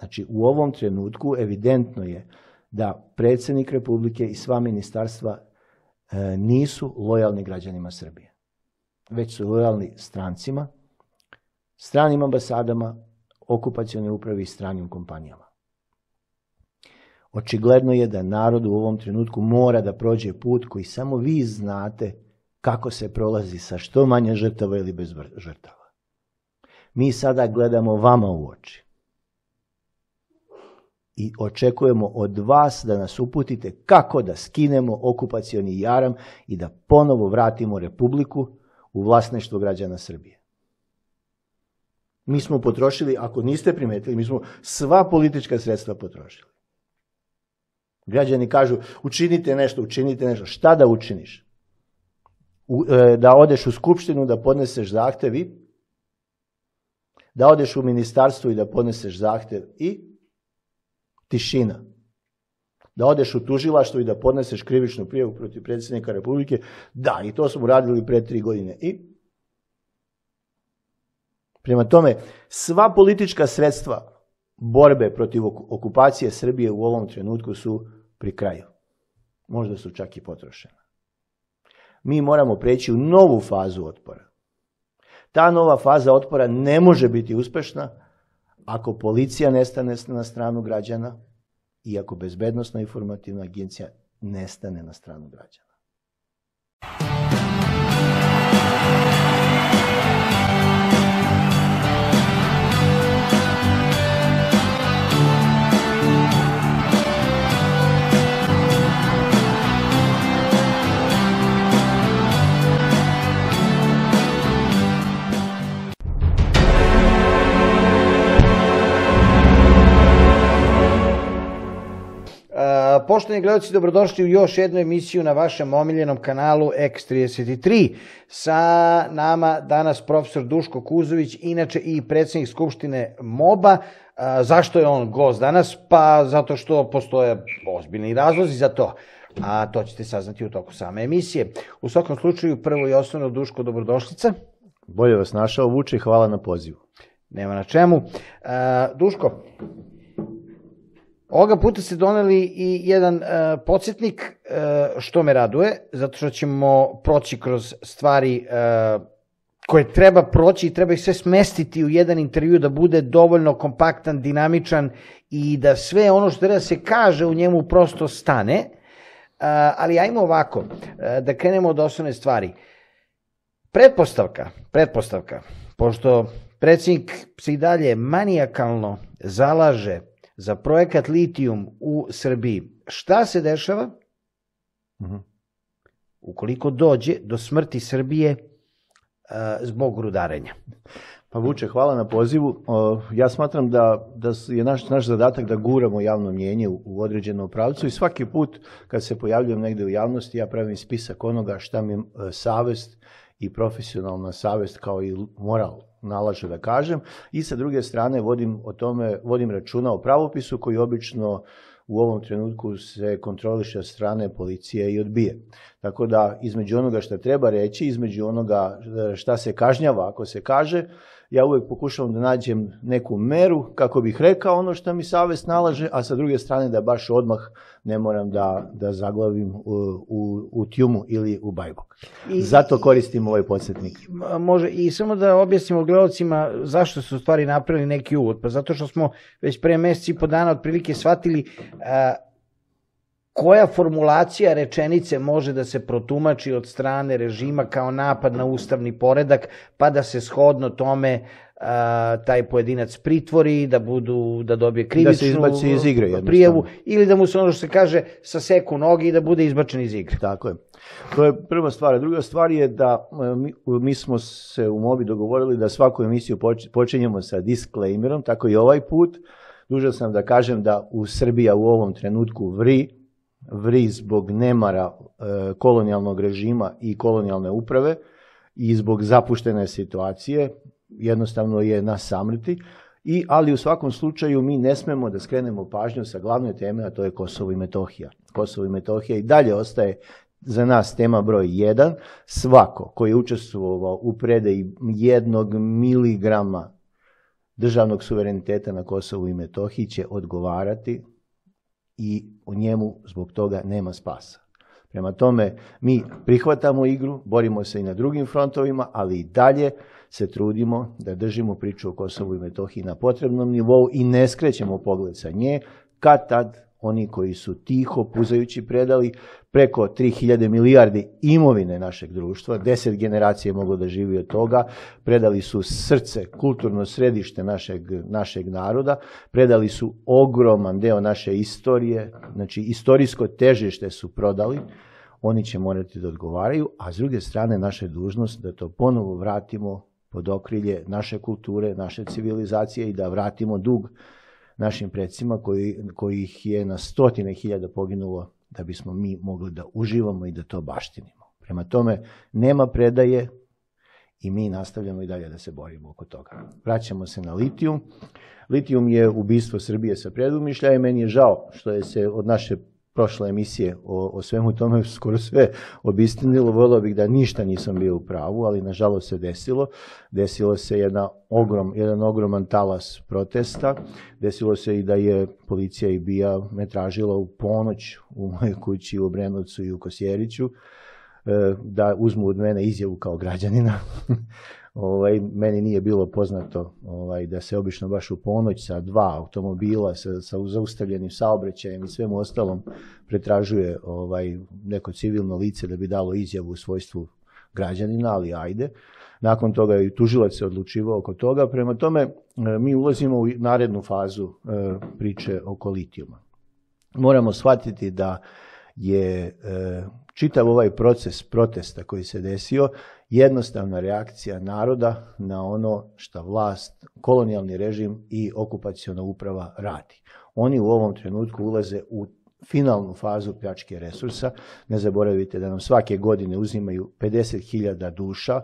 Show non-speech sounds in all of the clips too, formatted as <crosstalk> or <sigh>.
Znači, u ovom trenutku evidentno je da predsjednik Republike i sva ministarstva e, nisu lojalni građanima Srbije, već su lojalni strancima, stranim ambasadama, okupacijalnoj upravi i stranim kompanijama. Očigledno je da narod u ovom trenutku mora da prođe put koji samo vi znate kako se prolazi sa što manje žrtava ili bez žrtava. Mi sada gledamo vama u oči i očekujemo od vas da nas uputite kako da skinemo okupacioni jaram i da ponovo vratimo Republiku u vlasništvo građana Srbije. Mi smo potrošili, ako niste primetili, mi smo sva politička sredstva potrošili. Građani kažu, učinite nešto, učinite nešto. Šta da učiniš? U, e, da odeš u skupštinu, da podneseš zahtevi, da odeš u ministarstvo i da podneseš zahtev i tišina. Da odeš u tužilaštvo i da podneseš krivičnu prijavu protiv predsjednika Republike, da, i to smo uradili pre tri godine. I prema tome, sva politička sredstva borbe protiv okupacije Srbije u ovom trenutku su pri kraju. Možda su čak i potrošena. Mi moramo preći u novu fazu otpora. Ta nova faza otpora ne može biti uspešna ako policija nestane na stranu građana i ako bezbednostna informativna agencija nestane na stranu građana. Poštovani gledalci, dobrodošli u još jednu emisiju na vašem omiljenom kanalu X33. Sa nama danas profesor Duško Kuzović, inače i predsjednik Skupštine MOBA. Zašto je on gost danas? Pa zato što postoje ozbiljni razlozi za to a to ćete saznati u toku same emisije. U svakom slučaju, prvo i osnovno, Duško, dobrodošlica. Bolje vas našao, Vuče, hvala na pozivu. Nema na čemu. Duško, Ovoga puta ste doneli i jedan uh, podsjetnik, uh, što me raduje, zato što ćemo proći kroz stvari uh, koje treba proći i treba ih sve smestiti u jedan intervju da bude dovoljno kompaktan, dinamičan i da sve ono što treba da se kaže u njemu prosto stane. Uh, ali ajmo ovako, uh, da krenemo od osnovne stvari. Pretpostavka, pretpostavka, pošto predsjednik se i dalje manijakalno zalaže za projekat Litijum u Srbiji, šta se dešava uh mhm. -huh. ukoliko dođe do smrti Srbije uh, zbog rudarenja? Pa Vuče, hvala na pozivu. Ja smatram da, da je naš, naš zadatak da guramo javno mjenje u, u određenom pravcu i svaki put kad se pojavljujem negde u javnosti ja pravim spisak onoga šta mi e, savest i profesionalna savest kao i moral nalaže da kažem i sa druge strane vodim o tome vodim računa o pravopisu koji obično u ovom trenutku se kontroliše od strane policije i odbije. Tako da između onoga šta treba reći, između onoga šta se kažnjava ako se kaže, ja uvek pokušavam da nađem neku meru kako bih rekao ono što mi savest nalaže, a sa druge strane da baš odmah ne moram da, da zaglavim u, u, u tjumu ili u bajbok. I, Zato koristim ovaj podsjetnik. Može, i samo da objasnimo gledalcima zašto su stvari napravili neki uvod. Pa zato što smo već pre meseci i po dana otprilike shvatili a, koja formulacija rečenice može da se protumači od strane režima kao napad na ustavni poredak, pa da se shodno tome a, taj pojedinac pritvori, da budu da dobije krivičnu da se iz igre, prijavu ili da mu se ono što se kaže sa seku nogi i da bude izbačen iz igre. Tako je. To je prva stvar. Druga stvar je da e, mi, mi smo se u Mobi dogovorili da svaku emisiju počinjemo sa disclaimerom, tako i ovaj put. Dužan sam da kažem da u Srbija u ovom trenutku vri, vri zbog nemara e, kolonijalnog režima i kolonijalne uprave i zbog zapuštene situacije, jednostavno je na samrti, I, ali u svakom slučaju mi ne smemo da skrenemo pažnju sa glavne teme, a to je Kosovo i Metohija. Kosovo i Metohija i dalje ostaje za nas tema broj 1. Svako koji je učestvovao u predeji jednog miligrama državnog suvereniteta na Kosovu i Metohiji će odgovarati i u njemu zbog toga nema spasa. Prema tome, mi prihvatamo igru, borimo se i na drugim frontovima, ali i dalje se trudimo da držimo priču o Kosovu i Metohiji na potrebnom nivou i ne skrećemo pogled sa nje, kad tad oni koji su tiho, puzajući predali preko 3000 milijardi imovine našeg društva, deset generacije mogu da živi od toga, predali su srce, kulturno središte našeg, našeg naroda, predali su ogroman deo naše istorije, znači istorijsko težište su prodali, oni će morati da odgovaraju, a s druge strane naša dužnost da to ponovo vratimo pod okrilje naše kulture, naše civilizacije i da vratimo dug našim predsima koji, kojih je na stotine hiljada poginulo da bismo mi mogli da uživamo i da to baštinimo. Prema tome, nema predaje i mi nastavljamo i dalje da se borimo oko toga. Vraćamo se na litijum. Litijum je ubistvo Srbije sa predumišljaja i meni je žao što je se od naše prošle emisije o, o svemu tome <laughs> skoro sve obistinilo. Volio bih da ništa nisam bio u pravu, ali nažalost se desilo. Desilo se jedna ogrom, jedan ogroman talas protesta. Desilo se i da je policija i bija me tražila u ponoć u mojoj kući u Obrenovcu i u Kosjeriću e, da uzmu od mene izjavu kao građanina <laughs> ovaj, meni nije bilo poznato ovaj, da se obično baš u ponoć sa dva automobila, sa, sa zaustavljenim saobraćajem i svemu ostalom pretražuje ovaj, neko civilno lice da bi dalo izjavu u svojstvu građanina, ali ajde. Nakon toga je i tužilac se odlučivao oko toga. Prema tome, e, mi ulazimo u narednu fazu e, priče oko litijuma. Moramo shvatiti da je e, čitav ovaj proces protesta koji se desio jednostavna reakcija naroda na ono što vlast, kolonijalni režim i okupacijona uprava radi. Oni u ovom trenutku ulaze u finalnu fazu pljačke resursa. Ne zaboravite da nam svake godine uzimaju 50.000 duša,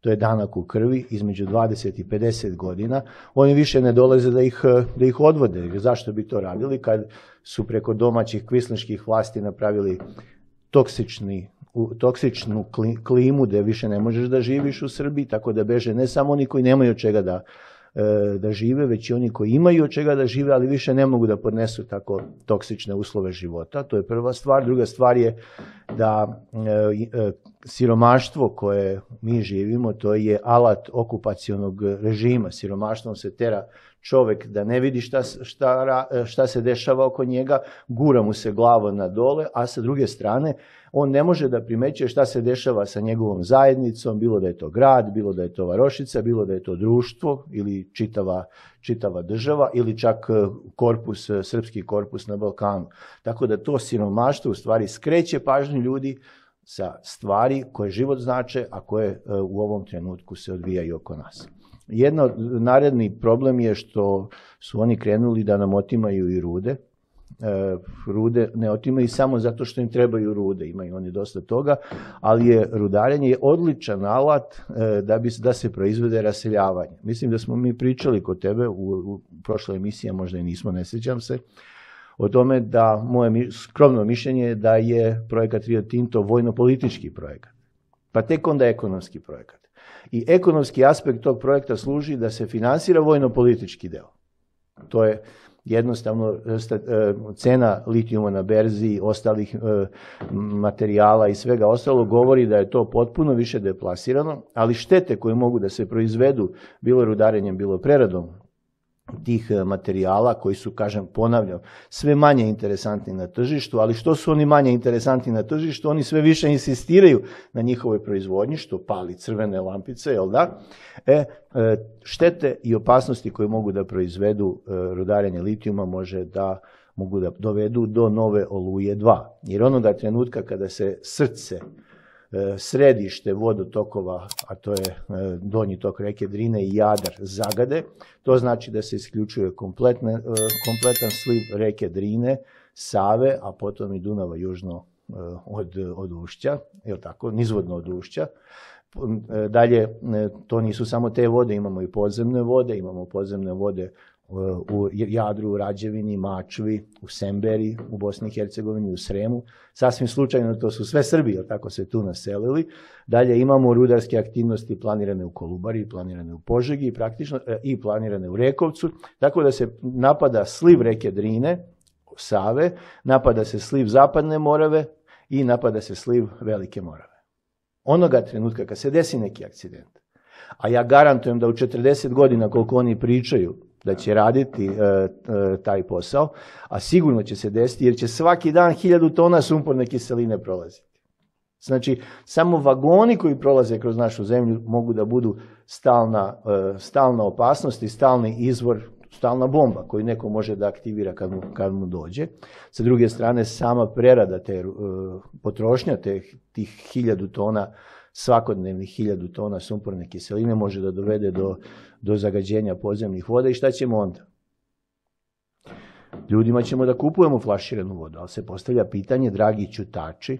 to je danak u krvi, između 20 i 50 godina. Oni više ne dolaze da ih, da ih odvode. Zašto bi to radili kad su preko domaćih kvisliških vlasti napravili toksični u toksičnu klimu gde više ne možeš da živiš u Srbiji, tako da beže ne samo oni koji nemaju od čega da, e, da žive, već i oni koji imaju od čega da žive, ali više ne mogu da podnesu tako toksične uslove života. To je prva stvar. Druga stvar je da e, e, siromaštvo koje mi živimo, to je alat okupacionog režima. Siromaštvom se tera čovek da ne vidi šta, šta, šta se dešava oko njega, gura mu se glava na dole, a sa druge strane on ne može da primećuje šta se dešava sa njegovom zajednicom, bilo da je to grad, bilo da je to varošica, bilo da je to društvo ili čitava, čitava država ili čak e, korpus, e, srpski korpus na Balkanu. Tako da to siromaštvo u stvari skreće pažnju ljudi sa stvari koje život znače, a koje e, u ovom trenutku se odvijaju oko nas. Jedno naredni problem je što su oni krenuli da nam otimaju i rude, e, rude ne otimaju samo zato što im trebaju rude, imaju oni dosta toga, ali je rudarenje je odličan alat e, da bi da se proizvede raseljavanje. Mislim da smo mi pričali kod tebe u, u prošloj emisiji, možda i nismo, ne sećam se, o tome da moje skromno mišljenje je da je projekat Rio Tinto vojno-politički projekat, pa tek onda ekonomski projekat. I ekonomski aspekt tog projekta služi da se finansira vojno-politički deo. To je jednostavno e, e, cena litijuma na berzi, ostalih e, materijala i svega ostalo govori da je to potpuno više deplasirano, ali štete koje mogu da se proizvedu bilo rudarenjem, bilo preradom tih e, materijala koji su, kažem, ponavljam, sve manje interesantni na tržištu, ali što su oni manje interesantni na tržištu, oni sve više insistiraju na njihovoj proizvodnji, što pali crvene lampice, jel da? E, e štete i opasnosti koje mogu da proizvedu e, rudarenje litijuma može da mogu da dovedu do nove oluje 2. Jer onoga trenutka kada se srce središte vodotokova, a to je e, donji tok reke Drine i Jadar zagade, to znači da se isključuje kompletne, e, kompletan sliv reke Drine, Save, a potom i Dunava južno od, od ušća, je tako, nizvodno od ušća. Dalje, to nisu samo te vode, imamo i podzemne vode, imamo podzemne vode u Jadru, u Rađevini, Mačvi, u Semberi, u Bosni i Hercegovini, u Sremu. Sasvim slučajno to su sve Srbi, jer tako se tu naselili. Dalje imamo rudarske aktivnosti planirane u Kolubari, planirane u Požegi praktično, e, i planirane u Rekovcu. Tako da se napada sliv reke Drine, Save, napada se sliv Zapadne Morave i napada se sliv Velike Morave. Onoga trenutka kad se desi neki akcident, a ja garantujem da u 40 godina koliko oni pričaju da će raditi e, e, taj posao, a sigurno će se desiti jer će svaki dan hiljadu tona sumporne kiseline prolaziti. Znači, samo vagoni koji prolaze kroz našu zemlju mogu da budu stalna, e, stalna opasnost i stalni izvor, stalna bomba koju neko može da aktivira kad mu, kad mu dođe. Sa druge strane, sama prerada te potrošnja te, tih hiljadu tona svakodnevnih hiljadu tona sumporne kiseline može da dovede do, do zagađenja podzemnih voda i šta ćemo onda? Ljudima ćemo da kupujemo flaširanu vodu, ali se postavlja pitanje, dragi čutači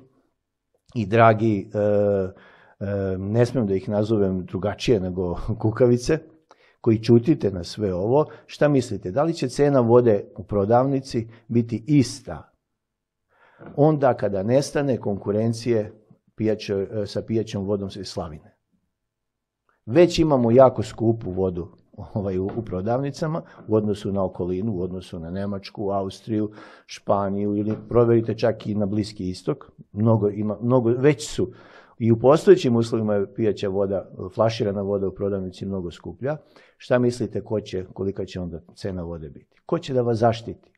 i dragi, e, e, ne smijem da ih nazovem drugačije nego <laughs> kukavice, koji čutite na sve ovo, šta mislite, da li će cena vode u prodavnici biti ista onda kada nestane konkurencije pijaće, e, sa pijaćom vodom iz slavine. Već imamo jako skupu vodu ovaj, u, u prodavnicama u odnosu na okolinu, u odnosu na Nemačku, Austriju, Španiju ili proverite čak i na Bliski istok. Mnogo, ima, mnogo, već su i u postojećim uslovima je pijaća voda, flaširana voda u prodavnici mnogo skuplja. Šta mislite ko će, kolika će onda cena vode biti? Ko će da vas zaštiti?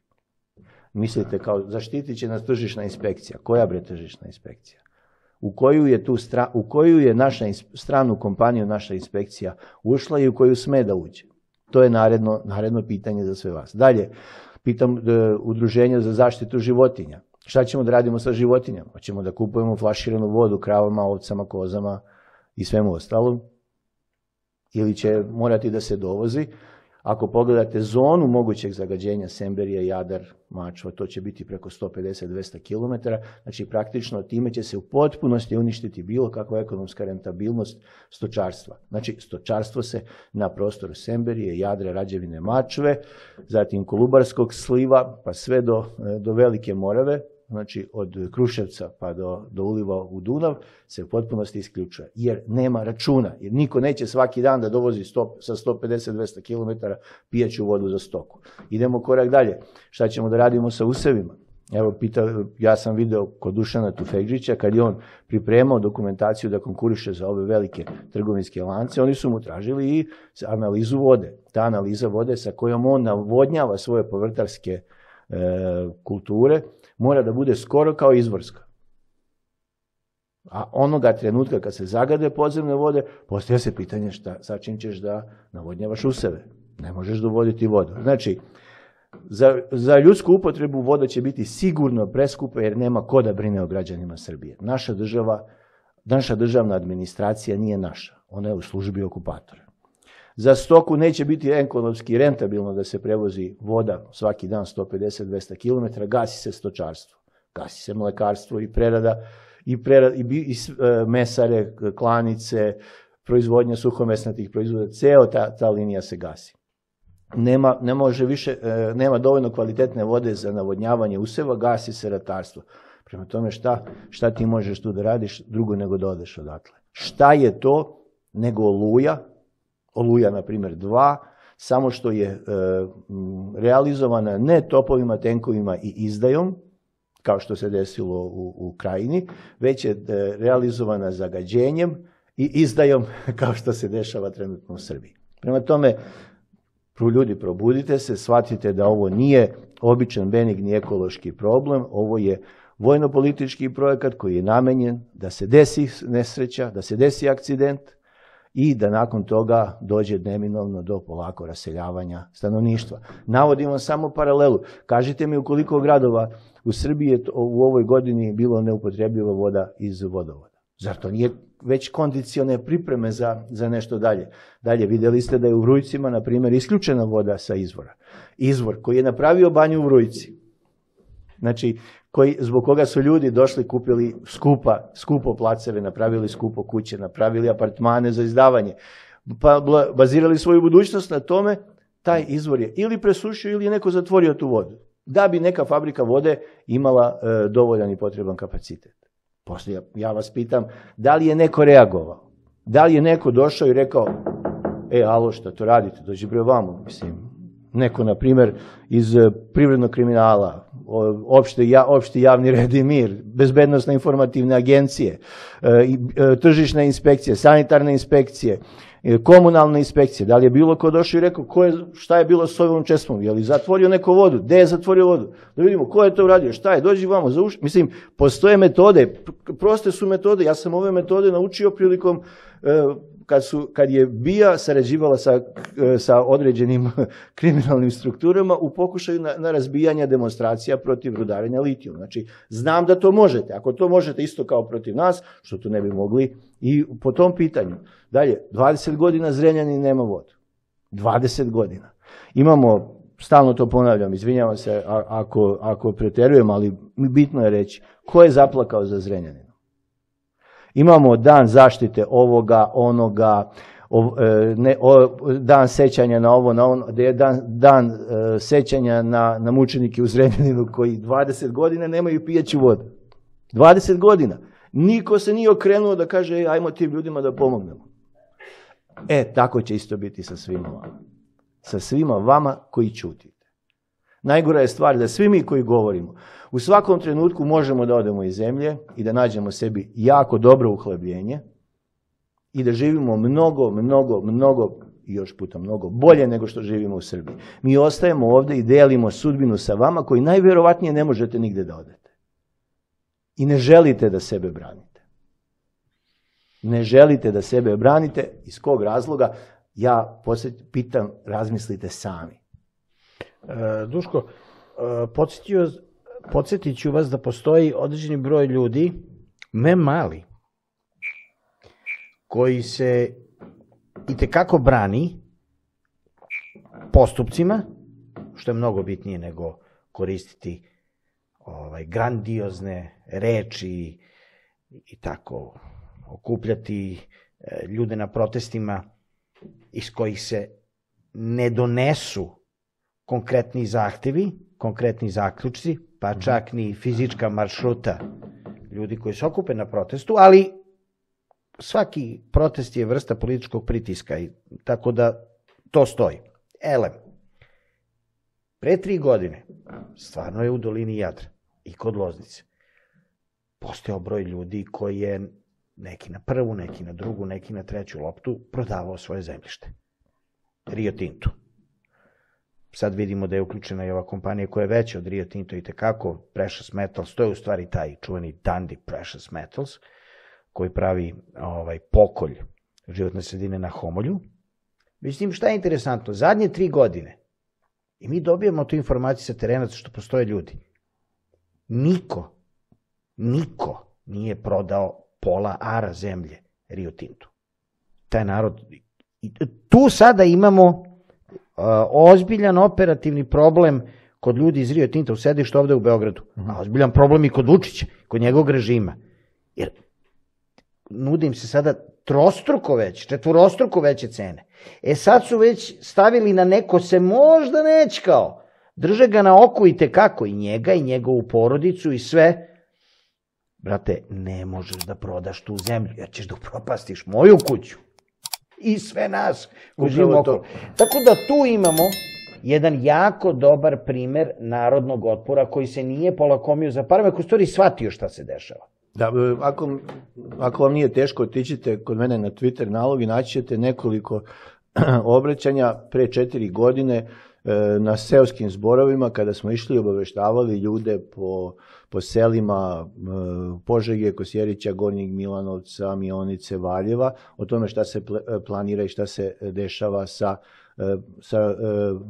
Mislite kao zaštitit će nas tržišna inspekcija. Koja bre tržišna inspekcija? U koju je, tu stra, u koju je naša stranu kompaniju naša inspekcija ušla i u koju sme da uđe. To je naredno, naredno pitanje za sve vas. Dalje, pitam e, udruženja za zaštitu životinja. Šta ćemo da radimo sa životinjama? Hoćemo da kupujemo flaširanu vodu kravama, ovcama, kozama i svemu ostalom? Ili će morati da se dovozi? Ako pogledate zonu mogućeg zagađenja Semberija, Jadar, Mačva, to će biti preko 150-200 km, znači praktično time će se u potpunosti uništiti bilo kakva ekonomska rentabilnost stočarstva. Znači stočarstvo se na prostoru Semberije, Jadra, Rađevine, Mačve, zatim Kolubarskog sliva, pa sve do, do Velike Morave, znači od Kruševca pa do, do uliva u Dunav, se u potpunosti isključuje. Jer nema računa, jer niko neće svaki dan da dovozi stop, sa 150-200 km pijaću vodu za stoku. Idemo korak dalje. Šta ćemo da radimo sa usevima? Evo, pita, ja sam video kod Dušana Tufegđića, kad je on pripremao dokumentaciju da konkuriše za ove velike trgovinske lance, oni su mu tražili i analizu vode. Ta analiza vode sa kojom on navodnjava svoje povrtarske e, kulture, mora da bude skoro kao izvorska. A onoga trenutka kad se zagade podzemne vode, postoja se pitanje šta, sa čim ćeš da navodnjavaš useve. Ne možeš dovoditi vodu. Znači, za, za ljudsku upotrebu voda će biti sigurno preskupa jer nema ko da brine o građanima Srbije. Naša država, naša državna administracija nije naša. Ona je u službi okupatora. Za stoku neće biti ekonomski rentabilno da se prevozi voda svaki dan 150-200 km, gasi se stočarstvo, gasi se mlekarstvo i prerada, i, prerada, i, i e, mesare, klanice, proizvodnja suhomesnatih proizvoda, ceo ta, ta linija se gasi. Nema, ne može više, e, nema dovoljno kvalitetne vode za navodnjavanje useva, gasi se ratarstvo. Prema tome šta, šta ti možeš tu da radiš drugo nego da odeš odatle? Šta je to nego oluja Oluja, na primjer, 2, samo što je e, realizovana ne topovima, tenkovima i izdajom, kao što se desilo u, u krajini, već je e, realizovana zagađenjem i izdajom, <laughs> kao što se dešava trenutno u Srbiji. Prema tome, ljudi, probudite se, shvatite da ovo nije običan benigni ekološki problem, ovo je vojno-politički projekat koji je namenjen da se desi nesreća, da se desi akcident, i da nakon toga dođe neminovno do polako raseljavanja stanovništva. Navodimo samo paralelu. Kažite mi u koliko gradova u Srbiji je u ovoj godini bilo neupotrebljiva voda iz vodovoda. Zar to nije već kondicione pripreme za, za nešto dalje? Dalje, videli ste da je u Vrujcima, na primjer, isključena voda sa izvora. Izvor koji je napravio banju u Vrujci. Znači, koji, zbog koga su ljudi došli, kupili skupa, skupo placeve, napravili skupo kuće, napravili apartmane za izdavanje, pa bazirali svoju budućnost na tome, taj izvor je ili presušio ili je neko zatvorio tu vodu. Da bi neka fabrika vode imala e, dovoljan i potreban kapacitet. Poslije ja vas pitam, da li je neko reagovao? Da li je neko došao i rekao, e, alo, šta to radite, dođi bre vamo, mislim, neko, na primjer, iz e, privrednog kriminala, opšte, ja, opšti javni red i mir, bezbednostne informativne agencije, e, e, tržišne inspekcije, sanitarne inspekcije, komunalne inspekcije, da li je bilo ko došao i rekao ko je, šta je bilo s ovom česmom, je li zatvorio neko vodu, gde je zatvorio vodu, da vidimo ko je to uradio, šta je, dođi vamo, za mislim, postoje metode, proste su metode, ja sam ove metode naučio prilikom kad, su, kad je BIA sarađivala sa, sa određenim <laughs> kriminalnim strukturama u pokušaju na, na razbijanje demonstracija protiv rudarenja litijum. Znači, znam da to možete. Ako to možete isto kao protiv nas, što to ne bi mogli i po tom pitanju. Dalje, 20 godina Zrenjanin nema vodu. 20 godina. Imamo, stalno to ponavljam, izvinjavam se ako, ako preterujem, ali bitno je reći, ko je zaplakao za Zrenjanin? Imamo dan zaštite ovoga, onoga, e, ne, o, dan sećanja na ovo, na ono, da dan, dan uh, sećanja na, na mučenike u Zrenjaninu koji 20 godina nemaju pijeću vodu. 20 godina. Niko se nije okrenuo da kaže, ajmo tim ljudima da pomognemo. E, tako će isto biti sa svima vama. Sa svima vama koji čutite. Najgora je stvar da svi mi koji govorimo, u svakom trenutku možemo da odemo iz zemlje i da nađemo sebi jako dobro uhlebljenje i da živimo mnogo, mnogo, mnogo i još puta mnogo bolje nego što živimo u Srbiji. Mi ostajemo ovde i delimo sudbinu sa vama koji najverovatnije ne možete nigde da odete. I ne želite da sebe branite. Ne želite da sebe branite. Iz kog razloga? Ja pitam, razmislite sami. E, Duško, e, podsjetio podsjetit ću vas da postoji određeni broj ljudi, ne mali, koji se i tekako brani postupcima, što je mnogo bitnije nego koristiti ovaj grandiozne reči i tako okupljati e, ljude na protestima iz kojih se ne donesu konkretni zahtevi, konkretni zaključci, pa mhm. čak ni fizička maršruta ljudi koji se okupe na protestu, ali svaki protest je vrsta političkog pritiska i tako da to stoji. Ele, pre tri godine, stvarno je u dolini Jadra i kod Loznice, postojao broj ljudi koji je neki na prvu, neki na drugu, neki na treću loptu prodavao svoje zemljište. Rio Tinto sad vidimo da je uključena i ova kompanija koja je veća od Rio Tinto i tekako, Precious Metals, to je u stvari taj čuveni Dundee Precious Metals, koji pravi ovaj pokolj životne sredine na Homolju. Mislim, šta je interesantno? Zadnje tri godine, i mi dobijamo tu informaciju sa terena što postoje ljudi, niko, niko nije prodao pola ara zemlje Rio Tinto. Taj narod, tu sada imamo ozbiljan operativni problem kod ljudi iz Rio Tinta u sedištu ovde u Beogradu, a ozbiljan problem i kod Vučića, kod njegovog režima. Jer nudim se sada trostruko veće, četvorostruko veće cene. E sad su već stavili na neko se možda nečkao. Drže ga na oku i tekako, i njega, i njegovu porodicu, i sve. Brate, ne možeš da prodaš tu zemlju, jer ćeš da upropastiš moju kuću i sve nas koji živimo oko. Tako da tu imamo jedan jako dobar primer narodnog otpora koji se nije polakomio za parama, koji stvari shvatio šta se dešava. Da, e, ako, ako vam nije teško, otićete kod mene na Twitter nalog i naćete nekoliko <clears throat> obraćanja pre četiri godine e, na seoskim zborovima kada smo išli i obaveštavali ljude po po selima Požege, Kosjerića, Gornjeg Milanovca, Mionice, Valjeva, o tome šta se planira i šta se dešava sa e, sa e,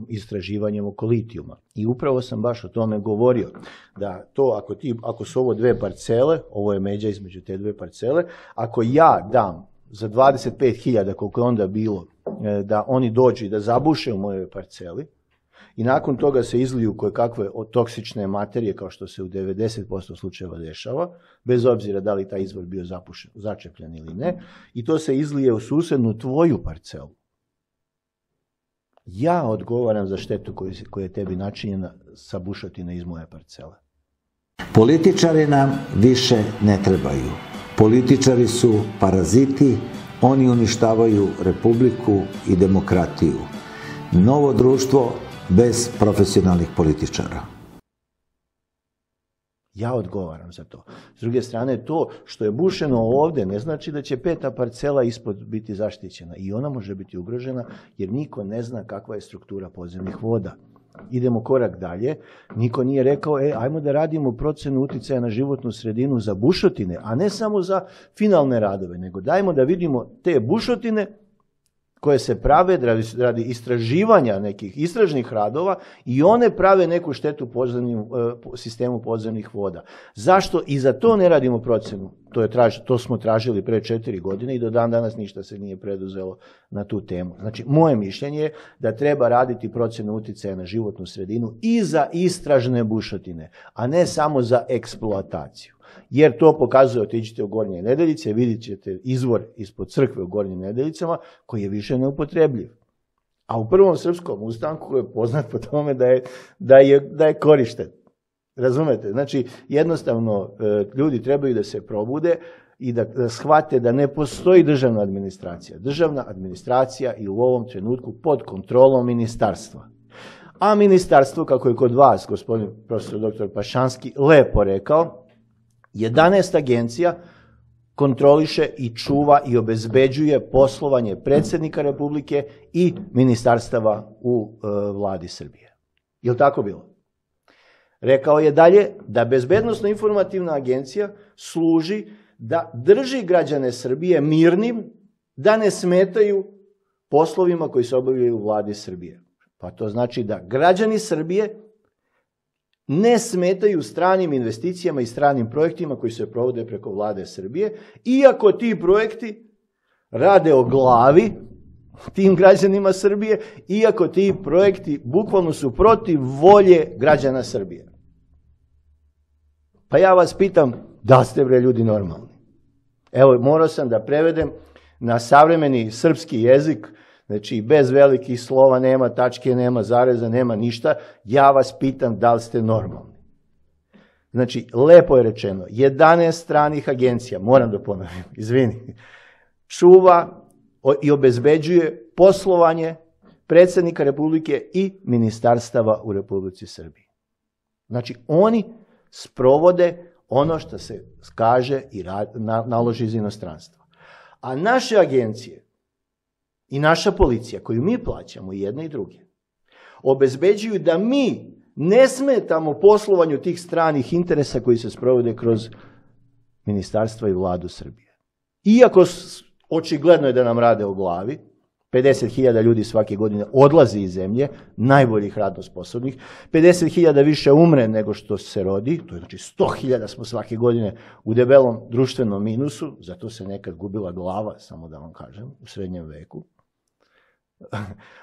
istraživanjem oko litijuma. I upravo sam baš o tome govorio, da to ako, ti, ako su ovo dve parcele, ovo je međa između te dve parcele, ako ja dam za 25.000 koliko je onda bilo, e, da oni dođu i da zabuše u mojoj parceli, i nakon toga se izliju koje kakve toksične materije kao što se u 90% slučajeva dešava, bez obzira da li taj izvor bio zapušen, začepljen ili ne, i to se izlije u susednu tvoju parcelu. Ja odgovaram za štetu koju, koja je tebi načinjena sa bušotine iz moje parcele. Političari nam više ne trebaju. Političari su paraziti, oni uništavaju republiku i demokratiju. Novo društvo bez profesionalnih političara. Ja odgovaram za to. S druge strane, to što je bušeno ovde ne znači da će peta parcela ispod biti zaštićena. I ona može biti ugrožena jer niko ne zna kakva je struktura podzemnih voda. Idemo korak dalje. Niko nije rekao, e, ajmo da radimo procenu uticaja na životnu sredinu za bušotine, a ne samo za finalne radove, nego dajmo da vidimo te bušotine koje se prave radi, radi istraživanja nekih istražnih radova i one prave neku štetu podzemnim, e, sistemu podzemnih voda. Zašto i za to ne radimo procenu? To, je traž, to smo tražili pre četiri godine i do dan danas ništa se nije preduzelo na tu temu. Znači, moje mišljenje je da treba raditi procenu uticaja na životnu sredinu i za istražne bušotine, a ne samo za eksploataciju jer to pokazuje, otiđite u Gornje nedeljice, vidit ćete izvor ispod crkve u Gornjim nedeljicama koji je više neupotrebljiv. A u prvom srpskom ustanku je poznat po tome da je, da je, da je korišten. Razumete? Znači, jednostavno, e, ljudi trebaju da se probude i da, da shvate da ne postoji državna administracija. Državna administracija je u ovom trenutku pod kontrolom ministarstva. A ministarstvo, kako je kod vas, gospodin profesor dr. Pašanski, lepo rekao, 11 agencija kontroliše i čuva i obezbeđuje poslovanje predsednika Republike i ministarstava u e, vladi Srbije. Je li tako bilo? Rekao je dalje da Bezbednostno-informativna agencija služi da drži građane Srbije mirnim, da ne smetaju poslovima koji se obavljaju u vladi Srbije. Pa to znači da građani Srbije ne smetaju stranim investicijama i stranim projektima koji se provode preko vlade Srbije, iako ti projekti rade o glavi tim građanima Srbije, iako ti projekti bukvalno su protiv volje građana Srbije. Pa ja vas pitam, da ste bre ljudi normalni? Evo, morao sam da prevedem na savremeni srpski jezik Znači, bez velikih slova nema tačke, nema zareza, nema ništa. Ja vas pitam da li ste normalni. Znači, lepo je rečeno, 11 stranih agencija, moram da ponovim, <laughs> izvini, čuva i obezbeđuje poslovanje predsednika Republike i ministarstava u Republici Srbiji. Znači, oni sprovode ono što se kaže i naloži iz inostranstva. A naše agencije i naša policija, koju mi plaćamo, jedne i druge, obezbeđuju da mi ne smetamo poslovanju tih stranih interesa koji se sprovode kroz ministarstva i vladu Srbije. Iako očigledno je da nam rade o glavi, 50.000 ljudi svake godine odlazi iz zemlje, najboljih radno sposobnih, 50.000 više umre nego što se rodi, to je znači 100.000 smo svake godine u debelom društvenom minusu, zato se nekad gubila glava, samo da vam kažem, u srednjem veku.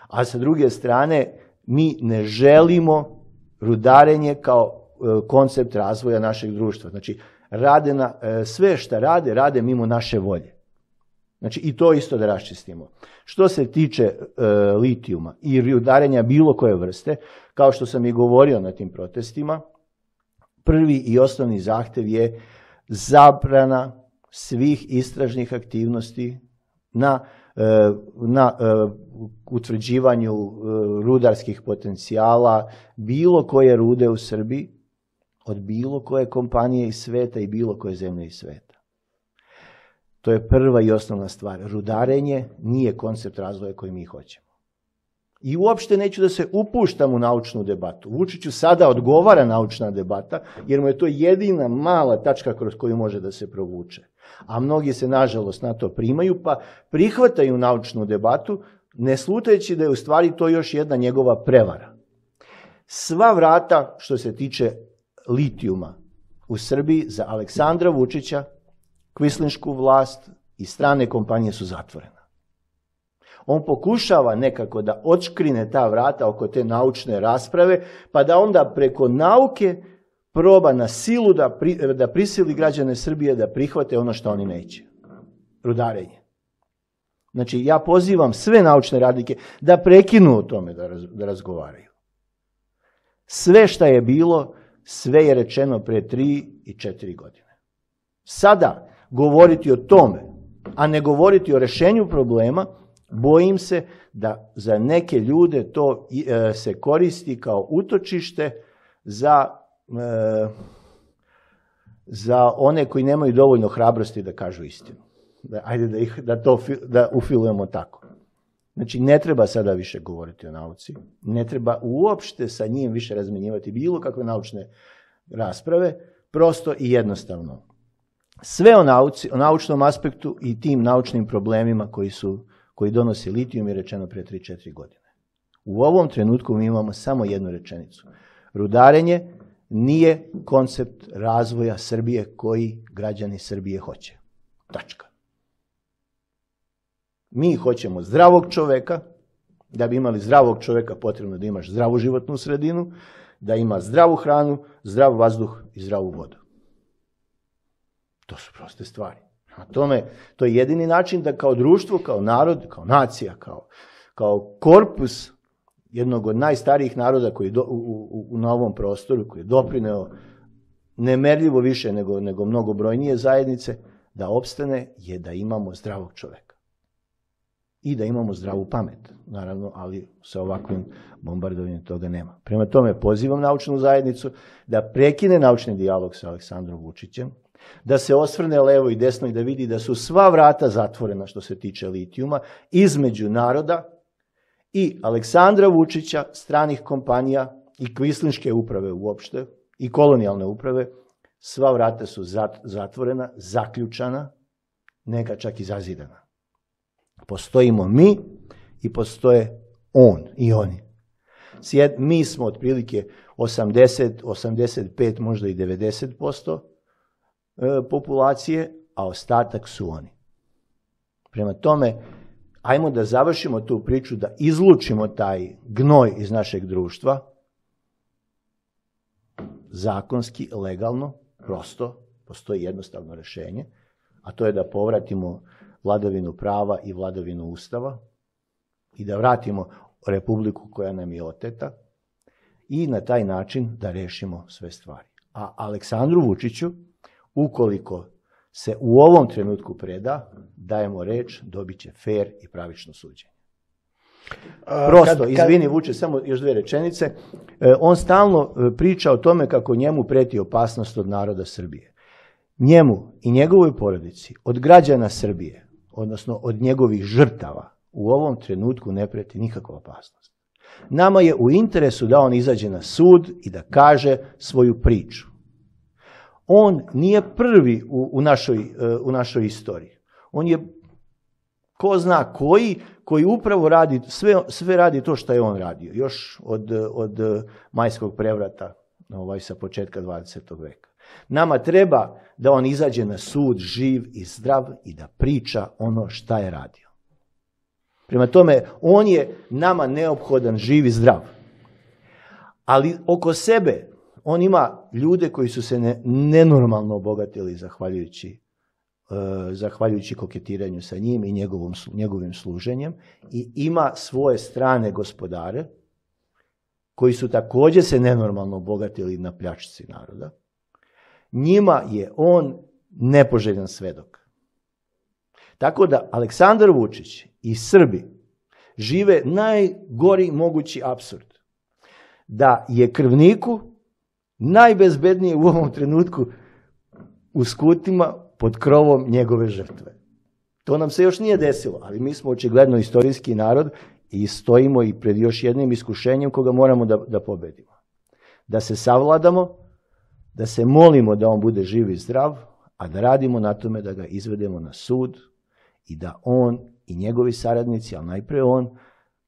A sa druge strane, mi ne želimo rudarenje kao e, koncept razvoja našeg društva. Znači, rade na, e, sve što rade, rade mimo naše volje. Znači, i to isto da raščistimo. Što se tiče e, litijuma i rudarenja bilo koje vrste, kao što sam i govorio na tim protestima, prvi i osnovni zahtev je zabrana svih istražnih aktivnosti na na e, utvrđivanju e, rudarskih potencijala bilo koje rude u Srbiji od bilo koje kompanije iz sveta i bilo koje zemlje iz sveta. To je prva i osnovna stvar. Rudarenje nije koncept razvoja koji mi hoćemo. I uopšte neću da se upuštam u naučnu debatu. Vučiću sada odgovara naučna debata, jer mu je to jedina mala tačka kroz koju može da se provuče a mnogi se nažalost na to primaju, pa prihvataju naučnu debatu, ne slutajući da je u stvari to još jedna njegova prevara. Sva vrata što se tiče litijuma u Srbiji za Aleksandra Vučića, kvislinšku vlast i strane kompanije su zatvorena. On pokušava nekako da očkrine ta vrata oko te naučne rasprave, pa da onda preko nauke proba na silu da, pri, da prisili građane Srbije da prihvate ono što oni neće. Rudarenje. Znači, ja pozivam sve naučne radnike da prekinu o tome da, da razgovaraju. Sve šta je bilo, sve je rečeno pre tri i četiri godine. Sada govoriti o tome, a ne govoriti o rešenju problema, bojim se da za neke ljude to e, se koristi kao utočište za, za one koji nemaju dovoljno hrabrosti da kažu istinu. Da, ajde da, ih, da to da ufilujemo tako. Znači, ne treba sada više govoriti o nauci, ne treba uopšte sa njim više razmenjivati bilo kakve naučne rasprave, prosto i jednostavno. Sve o, nauci, o naučnom aspektu i tim naučnim problemima koji, su, koji donosi litijum je rečeno pre 3-4 godine. U ovom trenutku mi imamo samo jednu rečenicu. Rudarenje nije koncept razvoja Srbije koji građani Srbije hoće. Tačka. Mi hoćemo zdravog čoveka, da bi imali zdravog čoveka potrebno da imaš zdravu životnu sredinu, da ima zdravu hranu, zdrav vazduh i zdravu vodu. To su proste stvari. A tome, to je jedini način da kao društvo, kao narod, kao nacija, kao, kao korpus jednog od najstarijih naroda koji do, u, u, u, na ovom prostoru, koji je doprineo nemerljivo više nego, nego mnogo brojnije zajednice, da opstane je da imamo zdravog čoveka. I da imamo zdravu pamet, naravno, ali sa ovakvim bombardovanjem toga nema. Prema tome, pozivam naučnu zajednicu da prekine naučni dijalog sa Aleksandrom Vučićem, da se osvrne levo i desno i da vidi da su sva vrata zatvorena što se tiče litijuma između naroda i Aleksandra Vučića, stranih kompanija i kvislinške uprave uopšte i kolonijalne uprave, sva vrata su zatvorena, zaključana, neka čak i zazidana. Postojimo mi i postoje on i oni. Mi smo otprilike 80, 85, možda i 90% e, populacije, a ostatak su oni. Prema tome, ajmo da završimo tu priču, da izlučimo taj gnoj iz našeg društva, zakonski, legalno, prosto, postoji jednostavno rešenje, a to je da povratimo vladavinu prava i vladavinu ustava i da vratimo republiku koja nam je oteta i na taj način da rešimo sve stvari. A Aleksandru Vučiću, ukoliko se u ovom trenutku preda, dajemo reč, dobit će fair i pravično suđenje. Prosto, kad, izvini Vuče, samo još dve rečenice. E, on stalno e, priča o tome kako njemu preti opasnost od naroda Srbije. Njemu i njegovoj porodici, od građana Srbije, odnosno od njegovih žrtava, u ovom trenutku ne preti nikakva opasnost. Nama je u interesu da on izađe na sud i da kaže svoju priču. On nije prvi u, u, našoj, e, u našoj istoriji. On je ko zna koji, koji upravo radi, sve, sve radi to što je on radio, još od, od majskog prevrata ovaj, sa početka 20. veka. Nama treba da on izađe na sud živ i zdrav i da priča ono šta je radio. Prema tome, on je nama neophodan živ i zdrav. Ali oko sebe on ima ljude koji su se ne, nenormalno obogatili zahvaljujući e, zahvaljujući koketiranju sa njim i njegovom, njegovim služenjem i ima svoje strane gospodare koji su takođe se nenormalno obogatili na pljačci naroda. Njima je on nepoželjan svedok. Tako da Aleksandar Vučić i Srbi žive najgori mogući absurd. Da je krvniku najbezbednije u ovom trenutku u skutima pod krovom njegove žrtve. To nam se još nije desilo, ali mi smo očigledno istorijski narod i stojimo i pred još jednim iskušenjem koga moramo da, da pobedimo. Da se savladamo, da se molimo da on bude živ i zdrav, a da radimo na tome da ga izvedemo na sud i da on i njegovi saradnici, ali najpre on,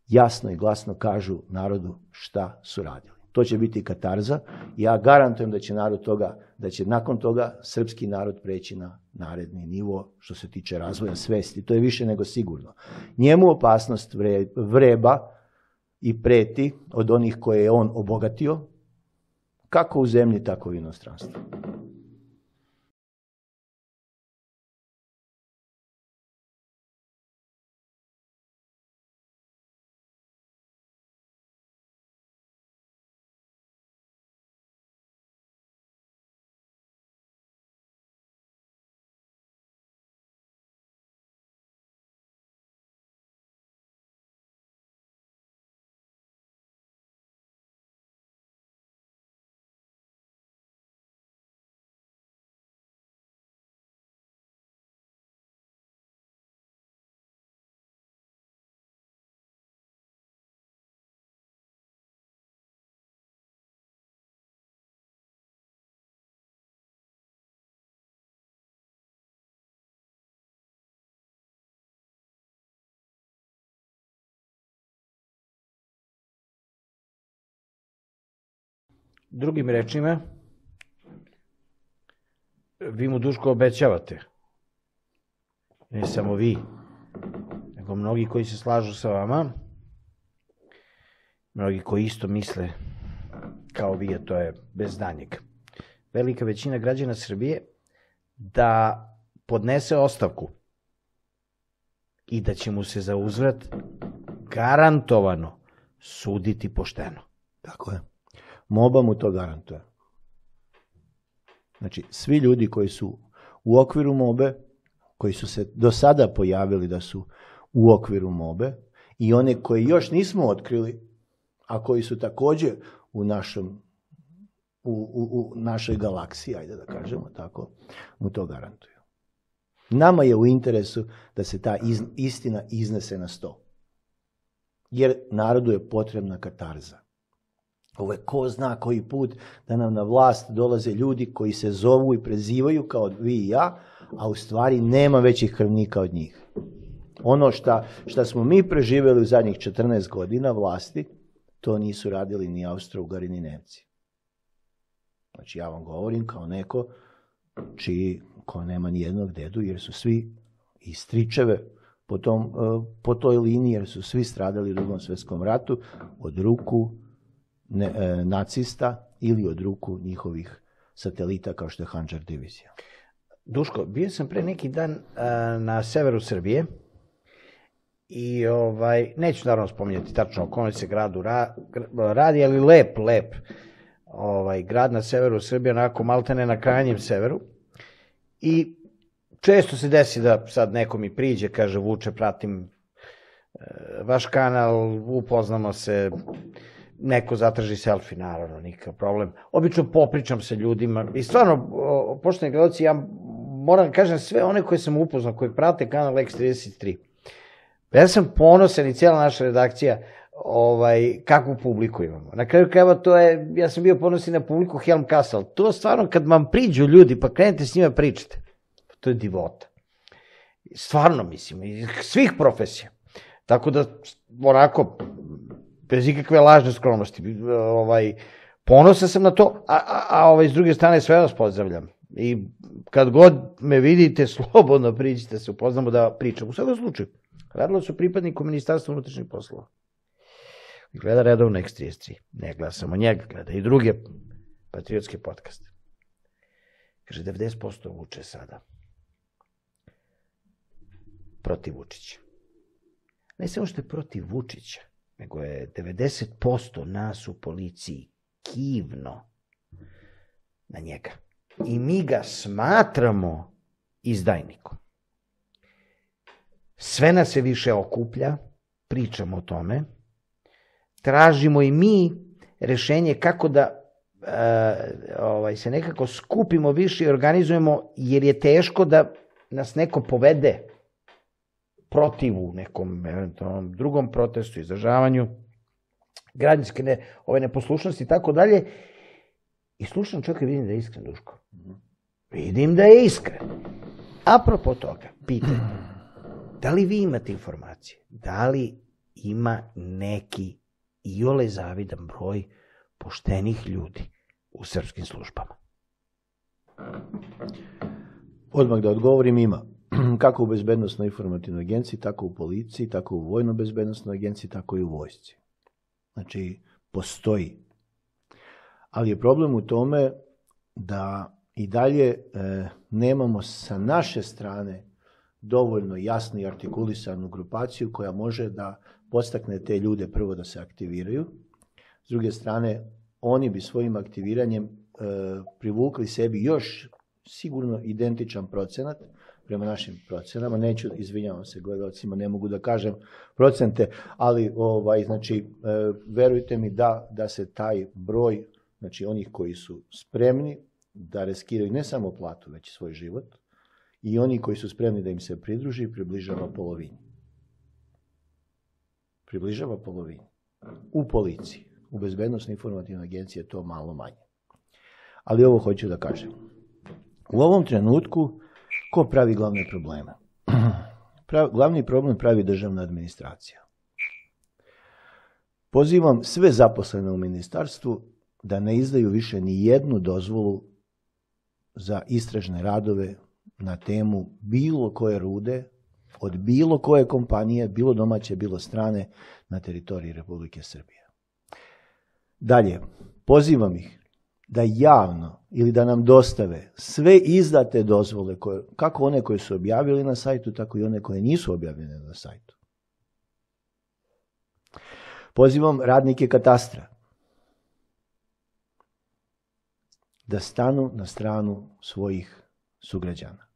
jasno i glasno kažu narodu šta su radili. To će biti katarza. Ja garantujem da će narod toga, da će nakon toga srpski narod preći na naredni nivo što se tiče razvoja svesti. To je više nego sigurno. Njemu opasnost vreba i preti od onih koje je on obogatio, kako u zemlji, tako i u inostranstvu. Drugim rečima, vi mu Duško obećavate, ne samo vi, nego mnogi koji se slažu sa vama, mnogi koji isto misle kao vi, a to je bez danjeg. Velika većina građana Srbije da podnese ostavku i da će mu se za uzvrat garantovano suditi pošteno. Tako je. Moba mu to garantuje. Znači, svi ljudi koji su u okviru mobe, koji su se do sada pojavili da su u okviru mobe, i one koje još nismo otkrili, a koji su takođe u našem u, u, u našoj galaksiji, ajde da kažemo tako, mu to garantuju. Nama je u interesu da se ta iz, istina iznese na sto. Jer narodu je potrebna katarza. Ovo je ko zna koji put da nam na vlast dolaze ljudi koji se zovu i prezivaju kao vi i ja, a u stvari nema većih krvnika od njih. Ono šta, šta smo mi preživeli u zadnjih 14 godina vlasti, to nisu radili ni Austro-Ugari ni Nemci. Znači ja vam govorim kao neko čiji, ko nema ni jednog dedu, jer su svi i stričeve po, tom, e, po toj liniji, jer su svi stradali u drugom svetskom ratu od ruku ne, e, nacista ili od ruku njihovih satelita kao što je Hanđar divizija. Duško, bio sam pre neki dan a, na severu Srbije i ovaj, neću naravno spominjati tačno o kome se gradu ra, radi, ali lep, lep ovaj, grad na severu Srbije, onako maltene na krajnjem severu. I često se desi da sad neko mi priđe, kaže Vuče, pratim e, vaš kanal, upoznamo se, neko zatraži selfie, naravno, nikakav problem. Obično popričam sa ljudima i stvarno, pošteni gledalci, ja moram da kažem sve one koje sam upoznao, koji prate kanal X33. Ja sam ponosan i cijela naša redakcija ovaj, kakvu publiku imamo. Na kraju krajeva to je, ja sam bio ponosan na publiku Helm Castle. To stvarno kad vam priđu ljudi pa krenete s njima pričate, to je divota. Stvarno mislim, iz svih profesija. Tako da, onako, bez ikakve lažne skromnosti, ovaj, ponosan sam na to, a, a, a ovaj, s druge strane sve vas pozdravljam. I kad god me vidite, <laughs> slobodno priđite se, upoznamo da pričam. U svakom slučaju, radilo o pripadniku Ministarstva unutrašnjih poslova gleda redovno X33. Ne gleda samo njega, gleda i druge patriotske podcaste. Kaže, 90% vuče sada protiv Vučića. Ne samo što je protiv Vučića, nego je 90% nas u policiji kivno na njega. I mi ga smatramo izdajnikom. Sve nas se više okuplja, pričamo o tome, tražimo i mi rešenje kako da e, ovaj, se nekako skupimo više i organizujemo, jer je teško da nas neko povede protivu nekom eventualnom drugom protestu, izražavanju građanske ne, ove neposlušnosti i tako dalje. I slušam čovjek vidim da je iskren, Duško. Vidim da je iskren. Apropo toga, pitanje, da li vi imate informacije? Da li ima neki i ole zavidan broj poštenih ljudi u srpskim službama. Odmah da odgovorim ima. <clears throat> Kako u bezbednostnoj informativnoj agenciji, tako u policiji, tako u vojno-bezbednostnoj agenciji, tako i u vojsci. Znači, postoji. Ali je problem u tome da i dalje e, nemamo sa naše strane dovoljno jasnu i artikulisanu grupaciju koja može da postakne te ljude prvo da se aktiviraju. S druge strane, oni bi svojim aktiviranjem e, privukli sebi još sigurno identičan procenat prema našim procenama. Neću, izvinjavam se gledalcima, ne mogu da kažem procente, ali ovaj, znači, e, verujte mi da, da se taj broj, znači onih koji su spremni da reskiraju ne samo platu, već i svoj život, i oni koji su spremni da im se pridruži, približava polovini približava polovini. U policiji, u bezbednostnoj informativnoj agenciji je to malo manje. Ali ovo hoću da kažem. U ovom trenutku, ko pravi glavne probleme? <clears throat> Prav, glavni problem pravi državna administracija. Pozivam sve zaposlene u ministarstvu da ne izdaju više ni jednu dozvolu za istražne radove na temu bilo koje rude, od bilo koje kompanije, bilo domaće, bilo strane, na teritoriji Republike Srbije. Dalje, pozivam ih da javno ili da nam dostave sve izdate dozvole, koje, kako one koje su objavili na sajtu, tako i one koje nisu objavljene na sajtu. Pozivam radnike katastra da stanu na stranu svojih sugrađana.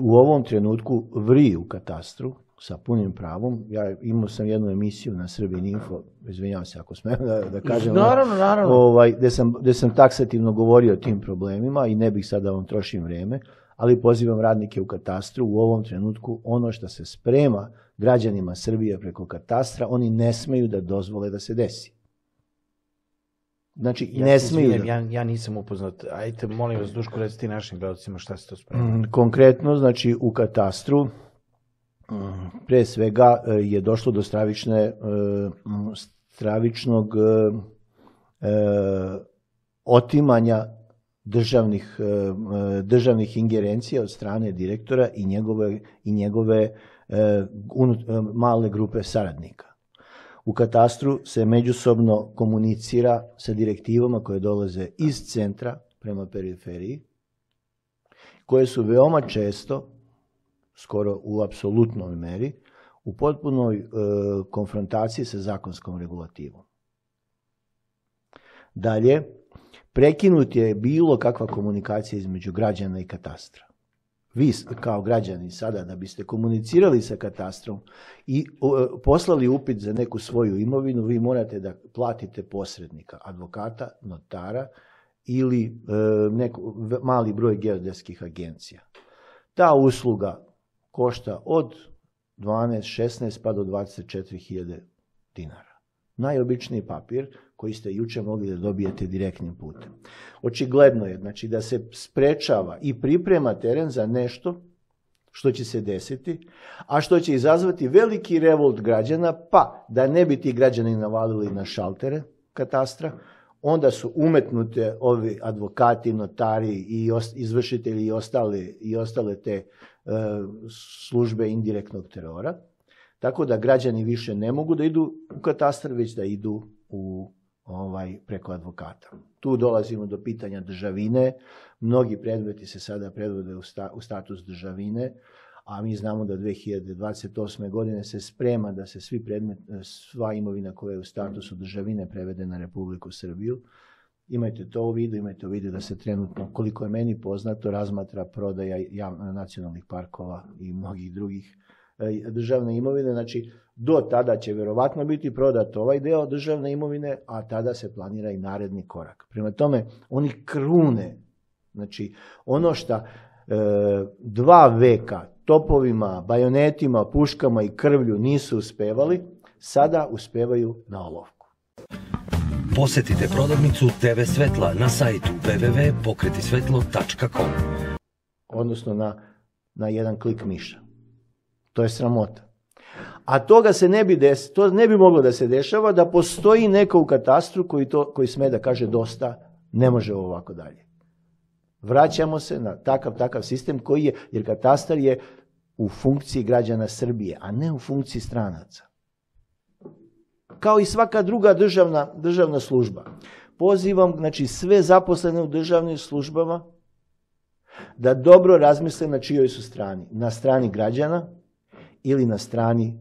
U ovom trenutku vri u katastru sa punim pravom. Ja imao sam jednu emisiju na Srbin Info, izvinjavam se ako smem da, da kažem. Naravno, naravno. Ovaj, gde, sam, gde sam taksativno govorio o tim problemima i ne bih sad da vam trošim vreme, ali pozivam radnike u katastru u ovom trenutku ono što se sprema građanima Srbije preko katastra, oni ne smeju da dozvole da se desi. Znači, ja ne smeju da... Ja, ja nisam upoznat. Ajte, molim vas, Duško, reciti našim gledalcima šta se to sprema. Mm, konkretno, znači, u katastru pre svega e, je došlo do stravične, e, stravičnog e, otimanja državnih, državnih ingerencija od strane direktora i njegove, i njegove male grupe saradnika. U katastru se međusobno komunicira sa direktivama koje dolaze iz centra prema periferiji, koje su veoma često skoro u apsolutnoj meri, u potpunoj e, konfrontaciji sa zakonskom regulativom. Dalje, prekinut je bilo kakva komunikacija između građana i katastra. Vi kao građani sada da biste komunicirali sa katastrom i e, poslali upit za neku svoju imovinu, vi morate da platite posrednika, advokata, notara ili e, neko, mali broj geodetskih agencija. Ta usluga košta od 12, 16 pa do 24.000 dinara. Najobičniji papir koji ste juče mogli da dobijete direktnim putem. Očigledno je znači, da se sprečava i priprema teren za nešto što će se desiti, a što će izazvati veliki revolt građana, pa da ne bi ti građani navalili na šaltere katastra, onda su umetnute ovi advokati, notari i izvršitelji i ostale, i ostale te E, službe indirektnog terora, tako da građani više ne mogu da idu u katastar, već da idu u ovaj preko advokata. Tu dolazimo do pitanja državine. Mnogi predmeti se sada predvode u, sta, u status državine, a mi znamo da 2028. godine se sprema da se svi predmet, sva imovina koja je u statusu državine prevede na Republiku Srbiju. Imajte to u vidu, imajte u vidu da se trenutno, koliko je meni poznato, razmatra prodaja nacionalnih parkova i mnogih drugih e, državne imovine. Znači, do tada će verovatno biti prodat ovaj deo državne imovine, a tada se planira i naredni korak. Prema tome, oni krune, znači, ono što e, dva veka topovima, bajonetima, puškama i krvlju nisu uspevali, sada uspevaju na olovku. Posetite prodavnicu TV Svetla na sajtu www.pokretisvetlo.com Odnosno na, na jedan klik miša. To je sramota. A toga se ne bi des, to ne bi moglo da se dešava da postoji neko u katastru koji, to, koji sme da kaže dosta, ne može ovako dalje. Vraćamo se na takav takav sistem koji je, jer katastar je u funkciji građana Srbije, a ne u funkciji stranaca kao i svaka druga državna, državna služba. Pozivam znači, sve zaposlene u državnim službama da dobro razmisle na čijoj su strani. Na strani građana ili na strani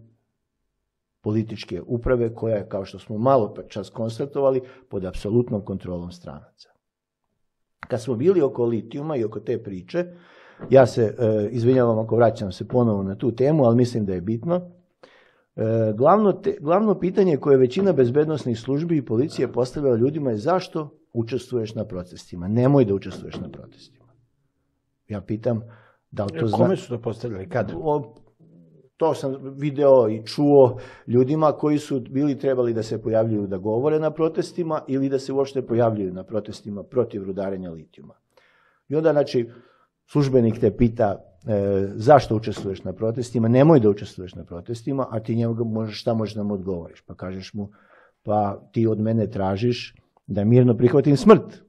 političke uprave koja je, kao što smo malo čas konstatovali, pod apsolutnom kontrolom stranaca. Kad smo bili oko litijuma i oko te priče, ja se e, izvinjavam ako vraćam se ponovo na tu temu, ali mislim da je bitno, E, glavno, te, glavno pitanje koje većina bezbednostnih službi i policije postavljala ljudima je zašto učestvuješ na protestima. Nemoj da učestvuješ na protestima. Ja pitam, da li to zna... Kome su to postavljali? Kad? O, to sam video i čuo ljudima koji su bili trebali da se pojavljuju da govore na protestima ili da se uopšte pojavljuju na protestima protiv rudarenja litijuma. I onda, znači, službenik te pita e, zašto učestvuješ na protestima, nemoj da učestvuješ na protestima, a ti njega možeš, šta možeš da mu odgovoriš? Pa kažeš mu, pa ti od mene tražiš da mirno prihvatim smrt.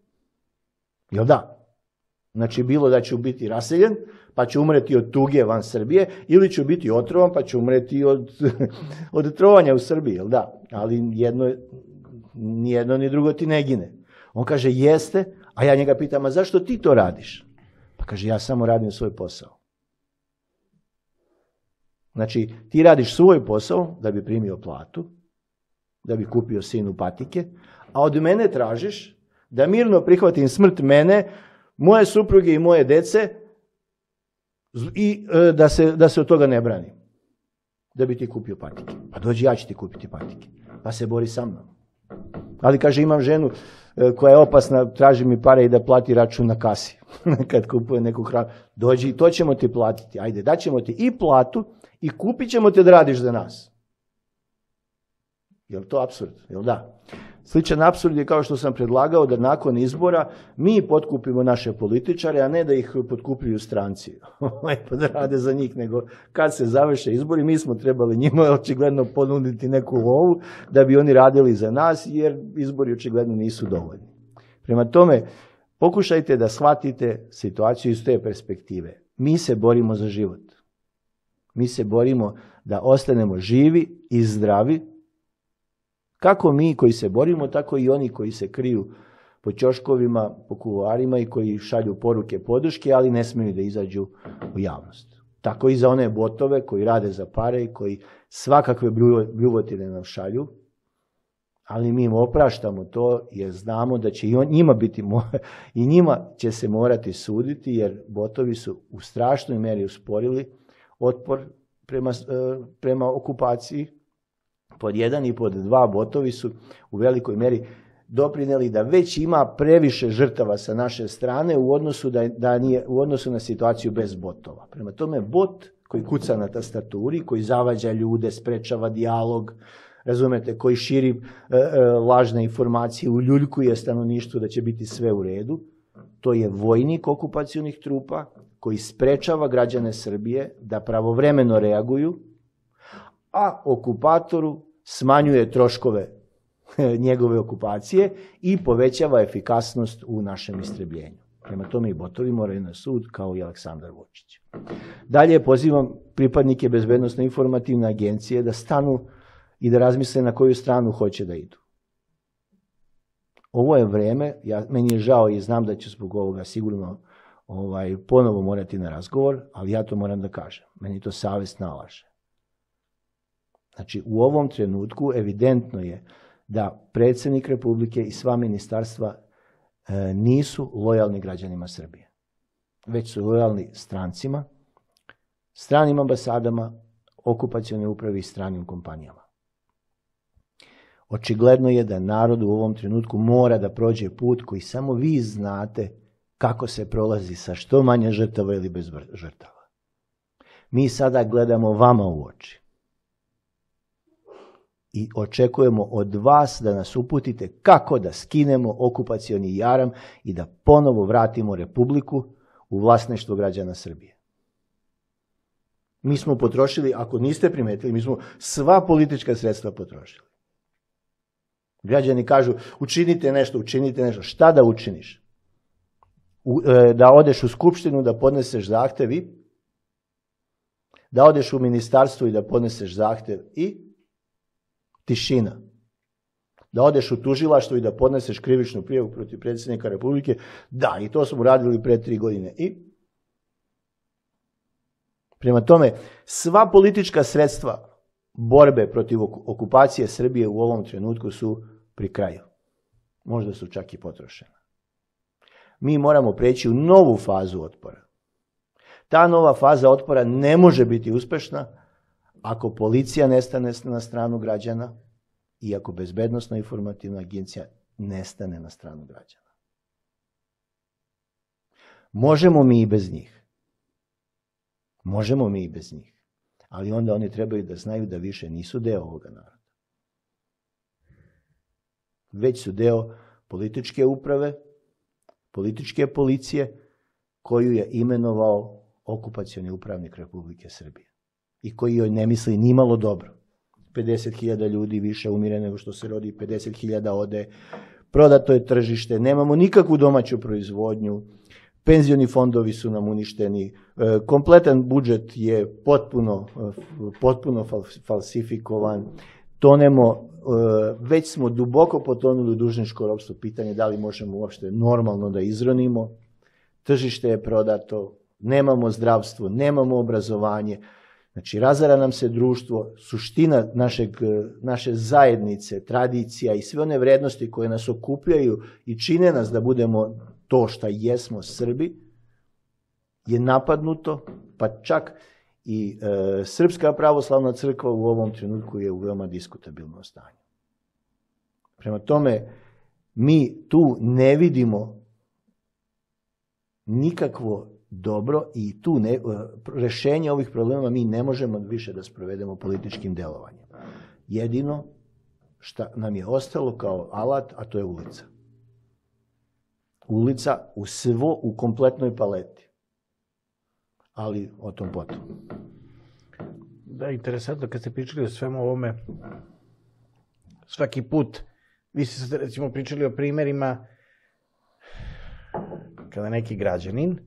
Jel da? Znači, bilo da ću biti raseljen, pa ću umreti od tuge van Srbije, ili ću biti otrovan, pa ću umreti od, <laughs> od trovanja u Srbiji, jel da? Ali jedno, ni jedno ni drugo ti ne gine. On kaže, jeste, a ja njega pitam, a zašto ti to radiš? Pa kaže, ja samo radim svoj posao. Znači, ti radiš svoj posao da bi primio platu, da bi kupio sinu patike, a od mene tražiš da mirno prihvatim smrt mene, moje supruge i moje dece i e, da se, da se od toga ne branim. Da bi ti kupio patike. Pa dođi, ja ću ti kupiti patike. Pa se bori sa mnom. Ali kaže, imam ženu e, koja je opasna, traži mi pare i da plati račun na kasi. <laughs> Kad kupuje neku hranu. Dođi, to ćemo ti platiti. Ajde, daćemo ti i platu i kupit ćemo te da radiš za nas. Je li to absurd? Jel da? Sličan absurd je kao što sam predlagao da nakon izbora mi potkupimo naše političare, a ne da ih potkupljuju stranci. <laughs> pa da rade za njih, nego kad se završe izbori, mi smo trebali njima <laughs> očigledno ponuditi neku lovu da bi oni radili za nas, jer izbori očigledno nisu dovoljni. Prema tome, pokušajte da shvatite situaciju iz te perspektive. Mi se borimo za život. Mi se borimo da ostanemo živi i zdravi, kako mi koji se borimo, tako i oni koji se kriju po ćoškovima, po kuloarima i koji šalju poruke podrške, ali ne smiju da izađu u javnost. Tako i za one botove koji rade za pare i koji svakakve bljuvotine nam šalju, ali mi im opraštamo to jer znamo da će i on, njima biti <laughs> i njima će se morati suditi jer botovi su u strašnoj meri usporili otpor prema, e, prema okupaciji pod jedan i pod dva botovi su u velikoj meri doprineli da već ima previše žrtava sa naše strane u odnosu, da, da nije, u odnosu na situaciju bez botova. Prema tome, bot koji kuca na tastaturi, koji zavađa ljude, sprečava dijalog, razumete, koji širi e, e, lažne informacije, uljuljkuje stanovništvo da će biti sve u redu, to je vojnik okupacijonih trupa koji sprečava građane Srbije da pravovremeno reaguju, a okupatoru smanjuje troškove <laughs> njegove okupacije i povećava efikasnost u našem istrebljenju. Prema tome i botovi moraju na sud kao i Aleksandar Vučić. Dalje pozivam pripadnike bezbednostne informativne agencije da stanu i da razmisle na koju stranu hoće da idu. Ovo je vreme, ja, meni je žao i znam da ću zbog ovoga sigurno ovaj, ponovo morati na razgovor, ali ja to moram da kažem. Meni to savest nalaže. Znači, u ovom trenutku evidentno je da predsednik Republike i sva ministarstva e, nisu lojalni građanima Srbije, već su lojalni strancima, stranim ambasadama, okupacijone upravi i stranim kompanijama. Očigledno je da narod u ovom trenutku mora da prođe put koji samo vi znate kako se prolazi sa što manje žrtava ili bez žrtava. Mi sada gledamo vama u oči i očekujemo od vas da nas uputite kako da skinemo okupacioni jaram i da ponovo vratimo Republiku u vlasništvo građana Srbije. Mi smo potrošili, ako niste primetili, mi smo sva politička sredstva potrošili. Građani kažu, učinite nešto, učinite nešto. Šta da učiniš? E, da odeš u skupštinu, da podneseš zahtevi, da odeš u ministarstvo i da podneseš zahtev i tišina. Da odeš u tužilaštvo i da podneseš krivičnu prijavu protiv predsjednika Republike, da, i to smo radili pre tri godine. I prema tome, sva politička sredstva borbe protiv okupacije Srbije u ovom trenutku su pri kraju. Možda su čak i potrošene. Mi moramo preći u novu fazu otpora. Ta nova faza otpora ne može biti uspešna ako policija nestane na stranu građana i ako bezbednostna informativna agencija nestane na stranu građana. Možemo mi i bez njih. Možemo mi i bez njih. Ali onda oni trebaju da znaju da više nisu deo ovoga naroda. Već su deo političke uprave, političke policije, koju je imenovao okupacioni upravnik Republike Srbije i koji joj ne misli nimalo dobro. 50.000 ljudi više umire nego što se rodi, 50.000 ode, prodato je tržište, nemamo nikakvu domaću proizvodnju, penzioni fondovi su nam uništeni, e, kompletan budžet je potpuno, e, potpuno falsifikovan, tonemo, e, već smo duboko potonuli u dužničko ropstvo, pitanje da li možemo uopšte normalno da izronimo, tržište je prodato, nemamo zdravstvo, nemamo obrazovanje, Znači, razara nam se društvo, suština našeg, naše zajednice, tradicija i sve one vrednosti koje nas okupljaju i čine nas da budemo to što jesmo Srbi, je napadnuto, pa čak i e, Srpska pravoslavna crkva u ovom trenutku je u veoma diskutabilnom stanju. Prema tome, mi tu ne vidimo nikakvo dobro i tu ne, e, rešenje ovih problema mi ne možemo više da sprovedemo političkim delovanjem. Jedino šta nam je ostalo kao alat, a to je ulica. Ulica u svo, u kompletnoj paleti. Ali o tom potom. Da, interesantno, kad ste pričali o svemu ovome, svaki put, vi ste recimo pričali o primerima kada neki građanin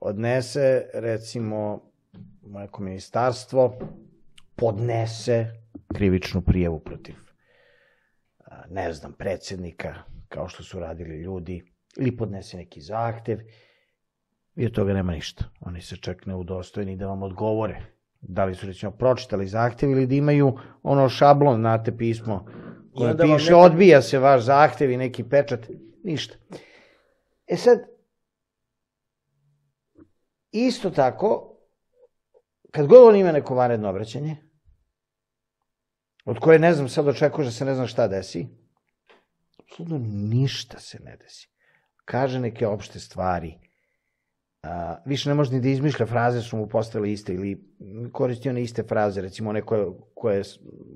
odnese, recimo, neko ministarstvo, podnese krivičnu prijevu protiv, ne znam, predsednika, kao što su radili ljudi, ili podnese neki zahtev, i od toga nema ništa. Oni se čak ne udostojni da vam odgovore. Da li su, recimo, pročitali zahtev ili da imaju ono šablon, znate, pismo, koje piše, neka... odbija se vaš zahtev i neki pečat, ništa. E sad, Isto tako, kad god on ima neko vanredno obraćanje, od koje ne znam, sad očekuješ da se ne zna šta desi, apsolutno ništa se ne desi. Kaže neke opšte stvari, a, više ne može ni da izmišlja fraze su mu postale iste ili koristi one iste fraze, recimo one koje, koje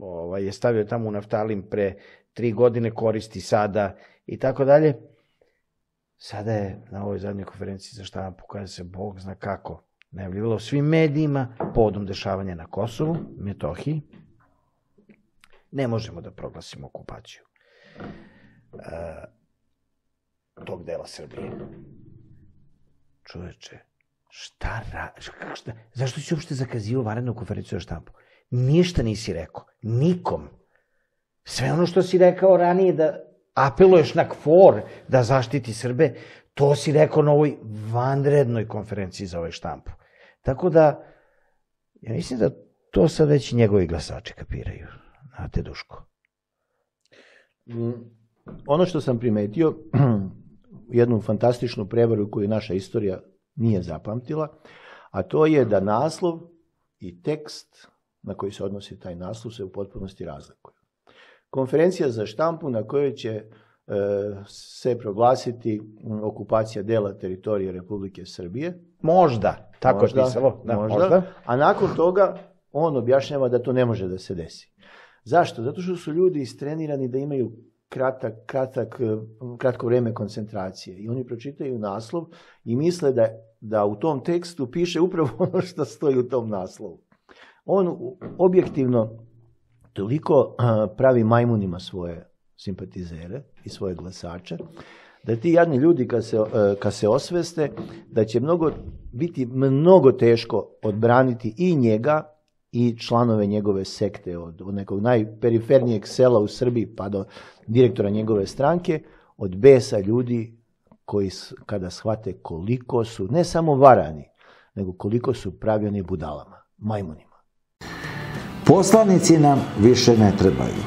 ovaj, je stavio tamo u naftalim pre tri godine, koristi sada i tako dalje. Sada je na ovoj zadnjoj konferenciji za štampu kada se Bog zna kako najavljivalo svim medijima povodom dešavanja na Kosovu, Metohiji. Ne možemo da proglasimo okupaciju uh, tog dela Srbije. Čoveče, šta, ra, šta, zašto si uopšte zakazio varednu konferenciju za štampu? Ništa nisi rekao, nikom. Sve ono što si rekao ranije da apeluješ na KFOR da zaštiti Srbe, to si rekao na ovoj vanrednoj konferenciji za ovaj štampu. Tako da, ja mislim da to sad već njegovi glasači kapiraju. Znate, Duško. Mm, ono što sam primetio, <clears throat> jednu fantastičnu prevaru koju naša istorija nije zapamtila, a to je da naslov i tekst na koji se odnosi taj naslov se u potpunosti razlikuju konferencija za štampu na kojoj će e, se proglasiti okupacija dela teritorije Republike Srbije. Možda, tako možda, je pisalo. Da, možda. možda. A nakon toga on objašnjava da to ne može da se desi. Zašto? Zato što su ljudi istrenirani da imaju kratak, kratak, kratko vreme koncentracije. I oni pročitaju naslov i misle da, da u tom tekstu piše upravo <laughs> ono što stoji u tom naslovu. On objektivno toliko pravi majmunima svoje simpatizere i svoje glasače, da ti jadni ljudi kad se, kad se osveste, da će mnogo, biti mnogo teško odbraniti i njega i članove njegove sekte, od, od nekog najperifernijeg sela u Srbiji pa do direktora njegove stranke, od besa ljudi koji kada shvate koliko su ne samo varani, nego koliko su pravljeni budalama, majmunima. Poslanici nam više ne trebaju.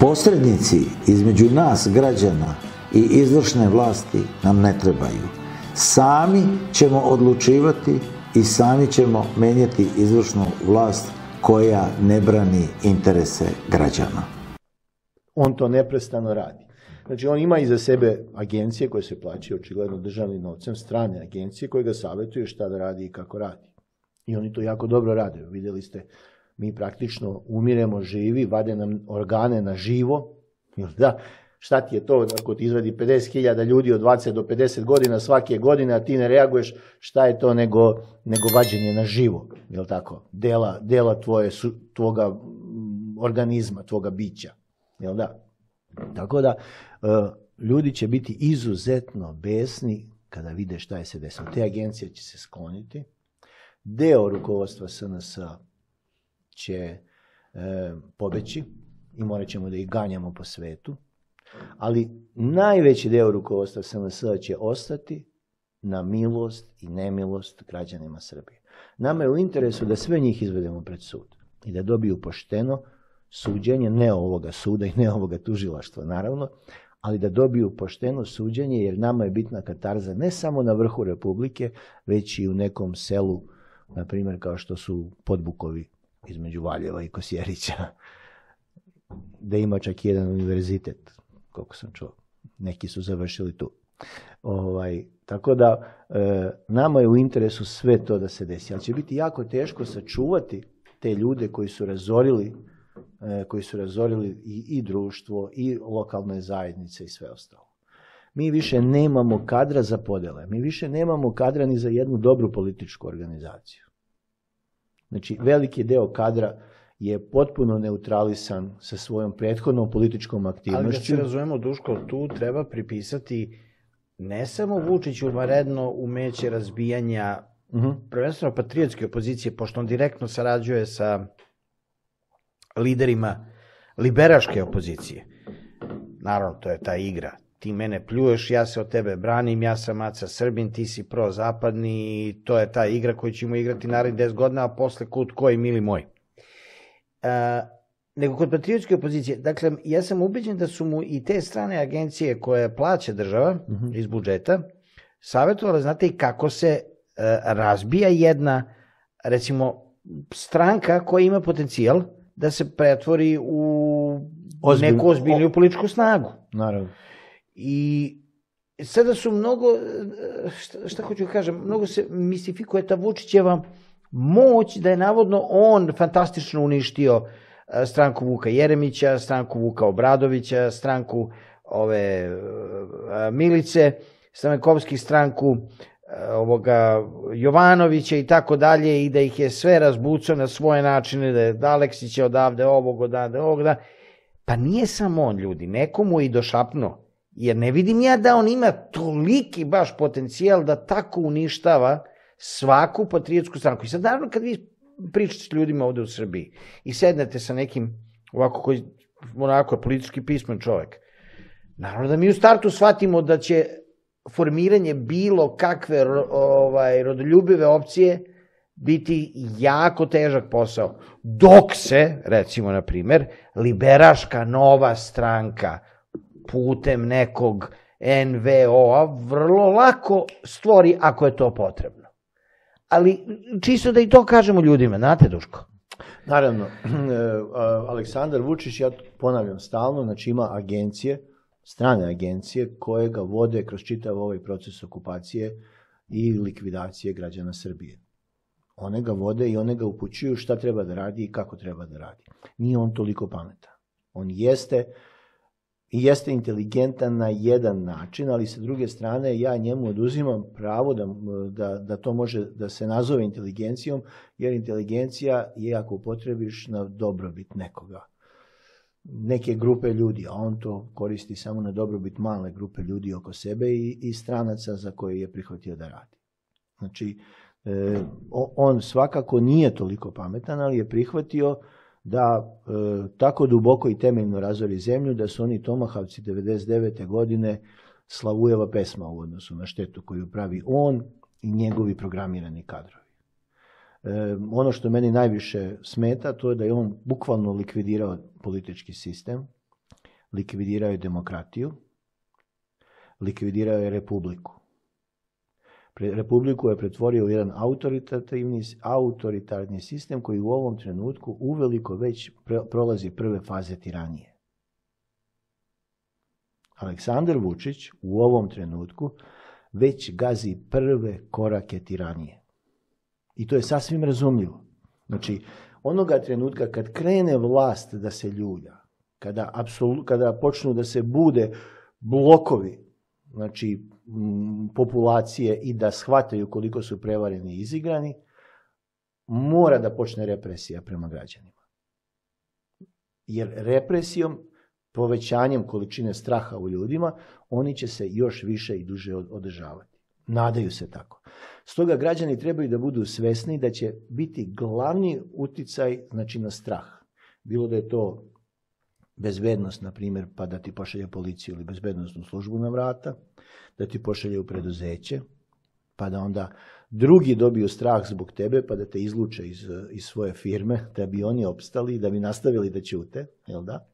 Posrednici između nas, građana i izvršne vlasti nam ne trebaju. Sami ćemo odlučivati i sami ćemo menjati izvršnu vlast koja ne brani interese građana. On to neprestano radi. Znači, on ima iza sebe agencije koje se plaćaju očigledno državnim novcem, strane agencije koje ga savjetuju šta da radi i kako radi. I oni to jako dobro rade. Videli ste mi praktično umiremo živi, vade nam organe na živo, da, šta ti je to ako ti izvadi 50.000 ljudi od 20 do 50 godina svake godine, a ti ne reaguješ, šta je to nego, nego vađenje na živo, je tako? Dela, dela tvoje, su, tvoga organizma, tvoga bića. Jel da? Tako da, e, ljudi će biti izuzetno besni kada vide šta je se desilo. Te agencije će se skloniti. Deo rukovodstva SNS će e, pobeći i morat ćemo da ih ganjamo po svetu. Ali najveći deo rukovodstva SNS će ostati na milost i nemilost građanima Srbije. Nama je u interesu da sve njih izvedemo pred sud i da dobiju pošteno suđenje, ne ovoga suda i ne ovoga tužilaštva, naravno, ali da dobiju pošteno suđenje, jer nama je bitna katarza ne samo na vrhu Republike, već i u nekom selu, na primjer kao što su Podbukovi između Valjeva i Kosjerića, da ima čak jedan univerzitet, koliko sam čuo. Neki su završili tu. Ovaj, tako da e, nama je u interesu sve to da se desi, ali će biti jako teško sačuvati te ljude koji su razorili e, koji su razorili i, i društvo i lokalne zajednice i sve ostalo. Mi više nemamo kadra za podele. Mi više nemamo kadra ni za jednu dobru političku organizaciju. Znači, veliki deo kadra je potpuno neutralisan sa svojom prethodnom političkom aktivnošću. Ali da se razumemo, Duško, tu treba pripisati ne samo Vučiću varedno umeće razbijanja uh -huh. prvenstveno patriotske opozicije, pošto on direktno sarađuje sa liderima liberaške opozicije. Naravno, to je ta igra. Ti mene pljuješ, ja se od tebe branim, ja sam maca Srbin, ti si pro-zapadni to je ta igra koju ćemo igrati narednih 10 godina, a posle kut koji, mili moj. Uh, nego kod patriotske opozicije. Dakle, ja sam ubeđen da su mu i te strane agencije koje plaća država uh mhm. -huh. iz budžeta savjetovali, znate i kako se uh, razbija jedna, recimo, stranka koja ima potencijal da se pretvori u Ozbilj, neku ozbiljniju političku snagu. Naravno. I sada su mnogo, šta, šta hoću da kažem, mnogo se mistifikuje ta Vučićeva moć da je navodno on fantastično uništio uh, stranku Vuka Jeremića, stranku Vuka Obradovića, stranku ove Milice, Stamenkovski stranku ovoga Jovanovića i tako dalje i da ih je sve razbucao na svoje načine, da je Aleksića odavde ovog, odavde ovog, da... Pa nije samo on, ljudi, nekomu i došapno. Jer ne vidim ja da on ima toliki baš potencijal da tako uništava svaku patriotsku stranku. I sad, naravno, kad vi pričate s ljudima ovde u Srbiji i sednete sa nekim ovako koji onako je politički pismen čovek. Naravno da mi u startu shvatimo da će formiranje bilo kakve ovaj, rodoljubive opcije biti jako težak posao. Dok se, recimo na primer, liberaška nova stranka putem nekog NVO-a vrlo lako stvori ako je to potrebno ali čisto da i to kažemo ljudima, znate Duško? Naravno, <clears throat> Aleksandar Vučić, ja ponavljam stalno, znači ima agencije, strane agencije koje ga vode kroz čitav ovaj proces okupacije i likvidacije građana Srbije. One ga vode i one ga upućuju šta treba da radi i kako treba da radi. Nije on toliko pametan. On jeste jeste inteligentan na jedan način, ali sa druge strane ja njemu oduzimam pravo da, da, da to može da se nazove inteligencijom, jer inteligencija je ako upotrebiš na dobrobit nekoga neke grupe ljudi, a on to koristi samo na dobrobit male grupe ljudi oko sebe i, i stranaca za koje je prihvatio da radi. Znači, e, on svakako nije toliko pametan, ali je prihvatio da e, tako duboko i temeljno razori zemlju da su oni Tomahavci 99. godine Slavujeva pesma u odnosu na štetu koju pravi on i njegovi programirani kadrovi. E, ono što meni najviše smeta to je da je on bukvalno likvidirao politički sistem, likvidirao je demokratiju, likvidirao je republiku. Republiku je pretvorio u jedan autoritativni, autoritarni sistem koji u ovom trenutku uveliko već prolazi prve faze tiranije. Aleksandar Vučić u ovom trenutku već gazi prve korake tiranije. I to je sasvim razumljivo. Znači, onoga trenutka kad krene vlast da se ljulja, kada, kada počnu da se bude blokovi, znači populacije i da shvataju koliko su prevareni i izigrani, mora da počne represija prema građanima. Jer represijom, povećanjem količine straha u ljudima, oni će se još više i duže od- održavati. Nadaju se tako. Stoga građani trebaju da budu svesni da će biti glavni uticaj znači, na strah. Bilo da je to bezbednost, na primjer, pa da ti pošalje policiju ili bezbednostnu službu na vrata, da ti pošalje u preduzeće, pa da onda drugi dobiju strah zbog tebe, pa da te izluče iz, iz svoje firme, da bi oni opstali da bi nastavili da ćute, jel da?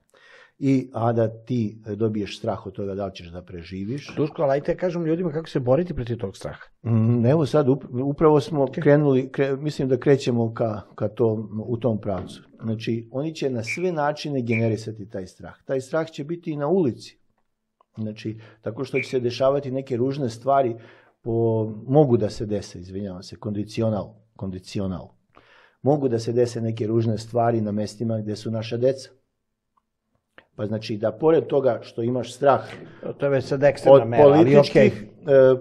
I, a da ti dobiješ strah od toga da li ćeš da preživiš. Duško, ali ajte kažem ljudima kako se boriti protiv tog straha. Mm, Evo sad, up- upravo smo krenuli, kre- mislim da krećemo ka, ka to, u tom pravcu. Znači, oni će na sve načine generisati taj strah. Taj strah će biti i na ulici. Znači, tako što će se dešavati neke ružne stvari, po, mogu da se dese, izvinjavam se, kondicional, kondicional. Mogu da se dese neke ružne stvari na mestima gdje su naša deca. Pa znači da pored toga što imaš strah To je već sad ekstremna od mera, ali okej. političkih, e,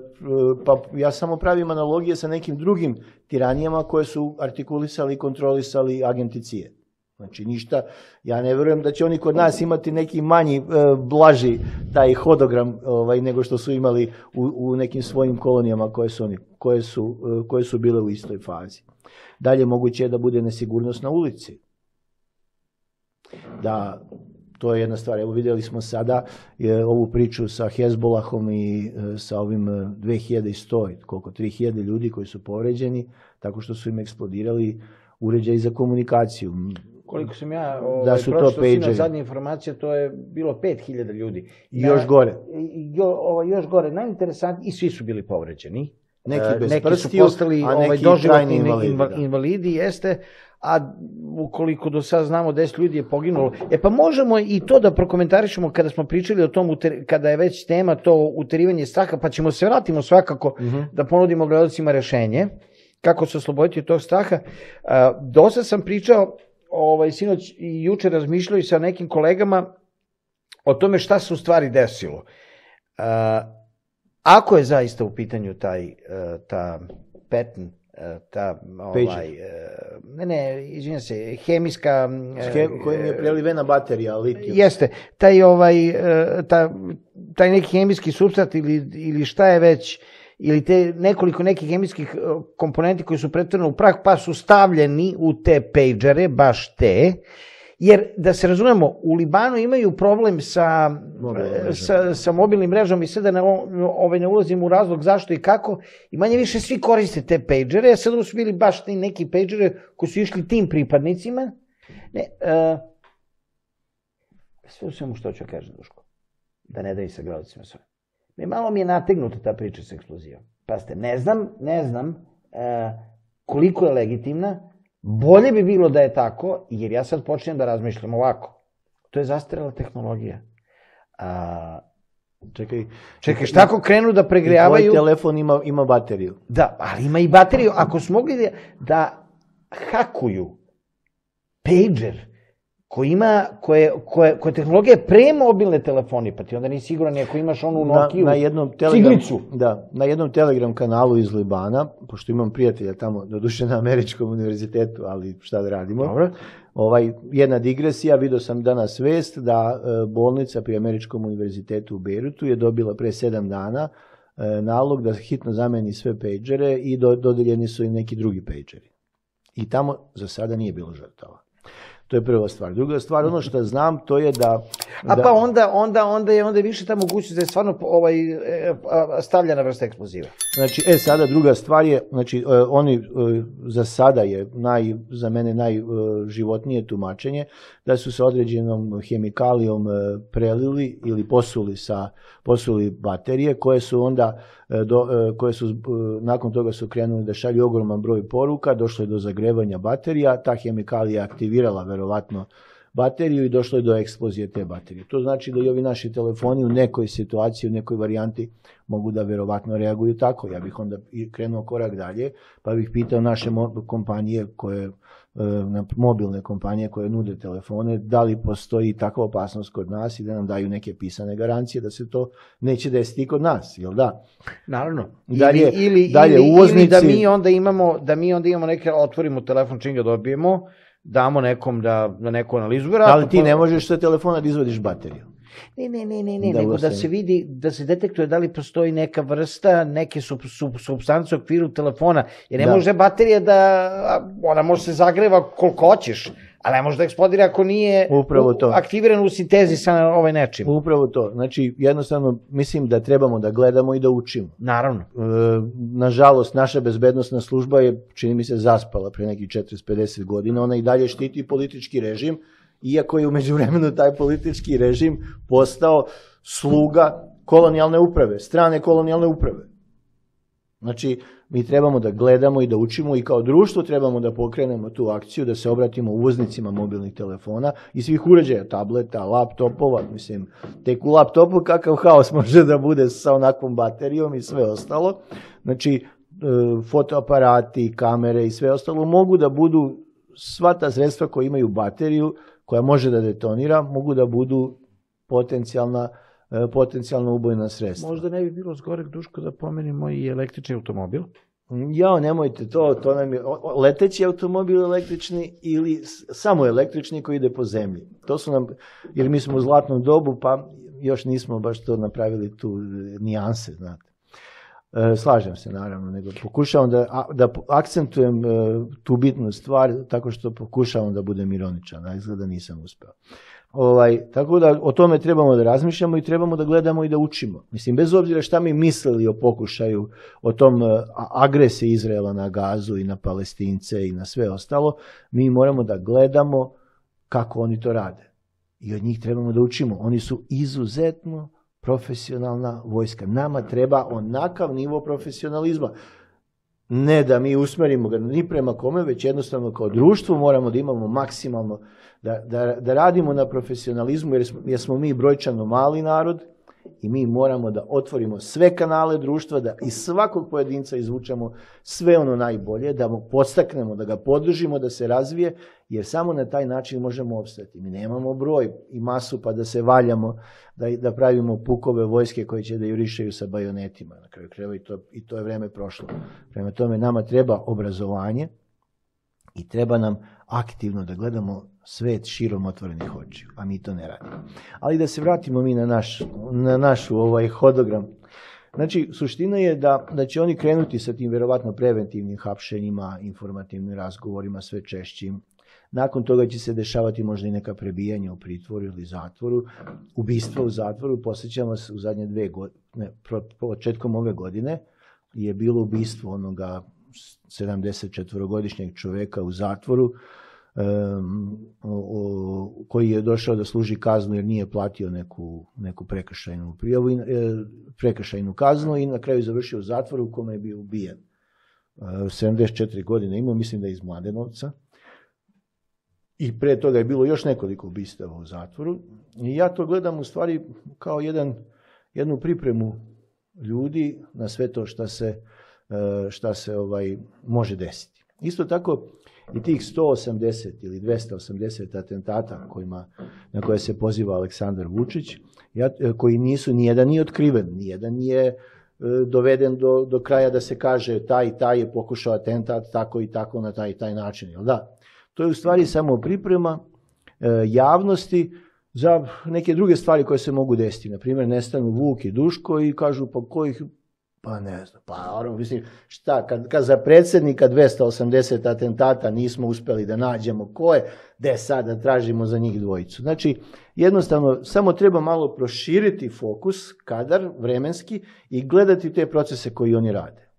pa ja samo pravim analogije sa nekim drugim tiranijama koje su artikulisali i kontrolisali agenti CIA. Znači ništa, ja ne vjerujem da će oni kod nas imati neki manji, e, blaži taj hodogram ovaj, nego što su imali u, u nekim svojim kolonijama koje su, oni, koje, su, e, koje su bile u istoj fazi. Dalje moguće je da bude nesigurnost na ulici. Da, to je jedna stvar. Evo vidjeli smo sada je, ovu priču sa Hezbolahom i e, sa ovim e, 2100, koliko, 3000 ljudi koji su povređeni, tako što su im eksplodirali uređaj za komunikaciju. Koliko sam ja ovaj, Da su to sinoć pageri. zadnje informacije, to je bilo 5000 ljudi. I još gore. Jo, ovaj, još gore. Najinteresantniji, i svi su bili povređeni. Neki E, bez neki su prstiju, postali a ovaj, neki doživotni trajni invalidi, invalidi, da. invalidi, jeste, a ukoliko do sad znamo 10 ljudi je poginulo. E pa možemo i to da prokomentarišemo kada smo pričali o tom, kada je već tema to uterivanje straha, pa ćemo se vratimo svakako Mhm. da ponudimo gledalcima rešenje kako se osloboditi od tog straha. A, dosta sam pričao, ovaj, sinoć i juče razmišljao i sa nekim kolegama o tome šta se u stvari desilo. A, ako je zaista u pitanju taj, e, ta pattern, e, ta, ovaj, e, ne, ne, izvinjam se, hemijska... kojim je prelivena baterija, litijum. Jeste, taj, ovaj, ta, taj neki hemijski substrat ili, ili šta je već, ili te nekoliko nekih hemijskih komponenti koji su pretvoreni u prah, pa su stavljeni u te pagere, baš te, jer da se razumemo, u Libanu imaju problem sa, e, sa, sa mobilnim mrežom i sada ne, ovaj, ne ulazim u razlog zašto i kako, i manje više svi koriste te pagere, a sada su bili baš ti neki pagere koji su išli tim pripadnicima, ne, e, sve u svemu što ću kažem, Duško. Da ne dajem sa gledalcima sve. Me malo mi je nategnuta ta priča sa eksplozijom. Pazite, ne znam, ne znam e, koliko je legitimna. Bolje bi bilo da je tako, jer ja sad počnem da razmišljam ovako. To je zastarela tehnologija. A, Čekaj, čekaj, šta ako krenu da tvoj pregrejavaju? telefon ima, ima bateriju. Da, ali ima i bateriju. Ako su mogli da, da hakuju pager koji ima, koje, koje, koje tehnologije pre mobilne telefoni, pa ti onda nisi siguran ako imaš onu na, Nokiju, na jednom telegram, ciglicu. da, na jednom telegram kanalu iz Libana, pošto imam prijatelja tamo, doduše na američkom univerzitetu, ali šta da radimo. Dobro. Ovaj, jedna digresija, vidio sam danas vest da e, bolnica pri američkom univerzitetu u Beirutu je dobila pre sedam dana e, nalog da hitno zameni sve pagere i do, dodeljeni su i neki drugi pageri. I tamo za sada nije bilo žrtava. To je prva stvar. Druga stvar, ono što znam, to je da... A da, pa onda, onda, onda je onda je više ta mogućnost da je stvarno ovaj, e, stavljena vrsta eksploziva. Znači, e, sada druga stvar je, znači, e, oni, e, za sada je naj, za mene najživotnije tumačenje, da su se određenom hemikalijom prelili ili posuli sa, posuli baterije, koje su onda, do, e, koje su, e, nakon toga su krenuli da šalju ogroman broj poruka, došlo je do zagrevanja baterija, ta hemikalija aktivirala verovatno bateriju i došlo je do eksplozije te baterije. To znači da i ovi naši telefoni u nekoj situaciji, u nekoj varijanti mogu da verovatno reaguju tako. Ja bih onda krenuo korak dalje, pa bih pitao naše kompanije koje, e, mobilne kompanije koje nude telefone, da li postoji takva opasnost kod nas i da nam daju neke pisane garancije da se to neće desiti i kod nas, jel da? Naravno. Dalje- ili, ili, dalje ili, ili da uvoznici- mi onda imamo da mi onda imamo neke otvorimo telefon čim ga dobijemo, damo nekom da, da neko analizuje. Ali ti ne možeš sa telefona da izvodiš bateriju. Ne, ne, ne, ne, ne Da nego da se vidi, da se detektuje da li postoji neka vrsta, neke sub, sub, substance u okviru telefona. Jer ne Da. može baterija da, ona može se zagreva koliko hoćeš, ali ne može da eksplodira ako nije Upravo u- to. aktiviran u sintezi sa ovaj nečim. Upravo to. Znači, jednostavno, mislim da trebamo da gledamo i da učimo. Naravno. E, nažalost, naša bezbednostna služba je, čini mi se, zaspala pre nekih 40-50 godina. Ona i dalje štiti politički režim, iako je umeđu vremenu taj politički režim postao sluga kolonijalne uprave, strane kolonijalne uprave. Znači, mi trebamo da gledamo i da učimo i kao društvo trebamo da pokrenemo tu akciju, da se obratimo uvoznicima mobilnih telefona i svih uređaja, tableta, laptopova, mislim, tek u laptopu kakav haos može da bude sa onakvom baterijom i sve ostalo. Znači, e, fotoaparati, kamere i sve ostalo mogu da budu sva ta sredstva koja imaju bateriju, koja može da detonira, mogu da budu potencijalna e, potencijalno ubojna sredstva. Možda ne bi bilo zgorek Duško da pomenimo i električni automobil. Jao, nemojte to, to nam je leteći automobil električni ili samo električni koji ide po zemlji. To su nam, jer mi smo u zlatnom dobu, pa još nismo baš to napravili tu e, nijanse, znate. E, slažem se, naravno, nego pokušavam da, da akcentujem e, tu bitnu stvar tako što pokušavam da budem ironičan, a izgleda nisam uspeo. Ovaj, tako da o tome trebamo da razmišljamo i trebamo da gledamo i da učimo. Mislim, bez obzira šta mi mislili o pokušaju, o tom e, agresiji Izraela na Gazu i na Palestince i na sve ostalo, mi moramo da gledamo kako oni to rade. I od njih trebamo da učimo. Oni su izuzetno profesionalna vojska. Nama treba onakav nivo profesionalizma. Ne da mi usmerimo ga ni prema kome, već jednostavno kao društvo moramo da imamo maksimalno, da, da, da radimo na profesionalizmu, jer smo, jer smo mi brojčano mali narod i mi moramo da otvorimo sve kanale društva, da iz svakog pojedinca izvučemo sve ono najbolje, da mu podstaknemo, da ga podržimo, da se razvije, jer samo na taj način možemo opstati. Mi nemamo broj i masu pa da se valjamo, da, da pravimo pukove vojske koje će da jurišaju sa bajonetima. Na kraju krajeva i to, i to je vreme prošlo. Prema tome nama treba obrazovanje i treba nam aktivno da gledamo svet širom otvorenih očiju, a mi to ne radimo. Ali da se vratimo mi na, naš, na našu ovaj hodogram. Znači, suština je da, da će oni krenuti sa tim verovatno preventivnim hapšenjima, informativnim razgovorima, sve češćim. Nakon toga će se dešavati možda i neka prebijanja u pritvoru ili zatvoru, ubistva u zatvoru. Posjećamo se u zadnje dve godine, početkom ove godine je bilo ubistvo onoga 74-godišnjeg čoveka u zatvoru, o, koji je došao da služi kaznu jer nije platio neku, neku prekršajnu prijavu, i, e, prekršajnu kaznu i na kraju završio u zatvoru u kome je bio ubijen. E, 74 godine imao, mislim da je iz Mladenovca. I pre toga je bilo još nekoliko ubistava u zatvoru. I ja to gledam u stvari kao jedan, jednu pripremu ljudi na sve to šta se, e, šta se ovaj može desiti. Isto tako i tih 180 ili 280 atentata kojima, na koje se poziva Aleksandar Vučić, e, koji nisu, nijedan nije otkriven, nijedan nije doveden do, do kraja da se kaže taj i taj je pokušao atentat tako i tako na taj i taj način, jel da? To je u stvari samo priprema e, javnosti za neke druge stvari koje se mogu desiti. Na primjer, nestanu Vuk i Duško i kažu pa kojih Pa ne znam, pa ono, mislim, šta, kad, kad za predsjednika 280 atentata nismo uspeli da nađemo ko je, gde sad da tražimo za njih dvojicu. Znači, jednostavno, samo treba malo proširiti fokus, kadar, vremenski i gledati te procese koji oni rade.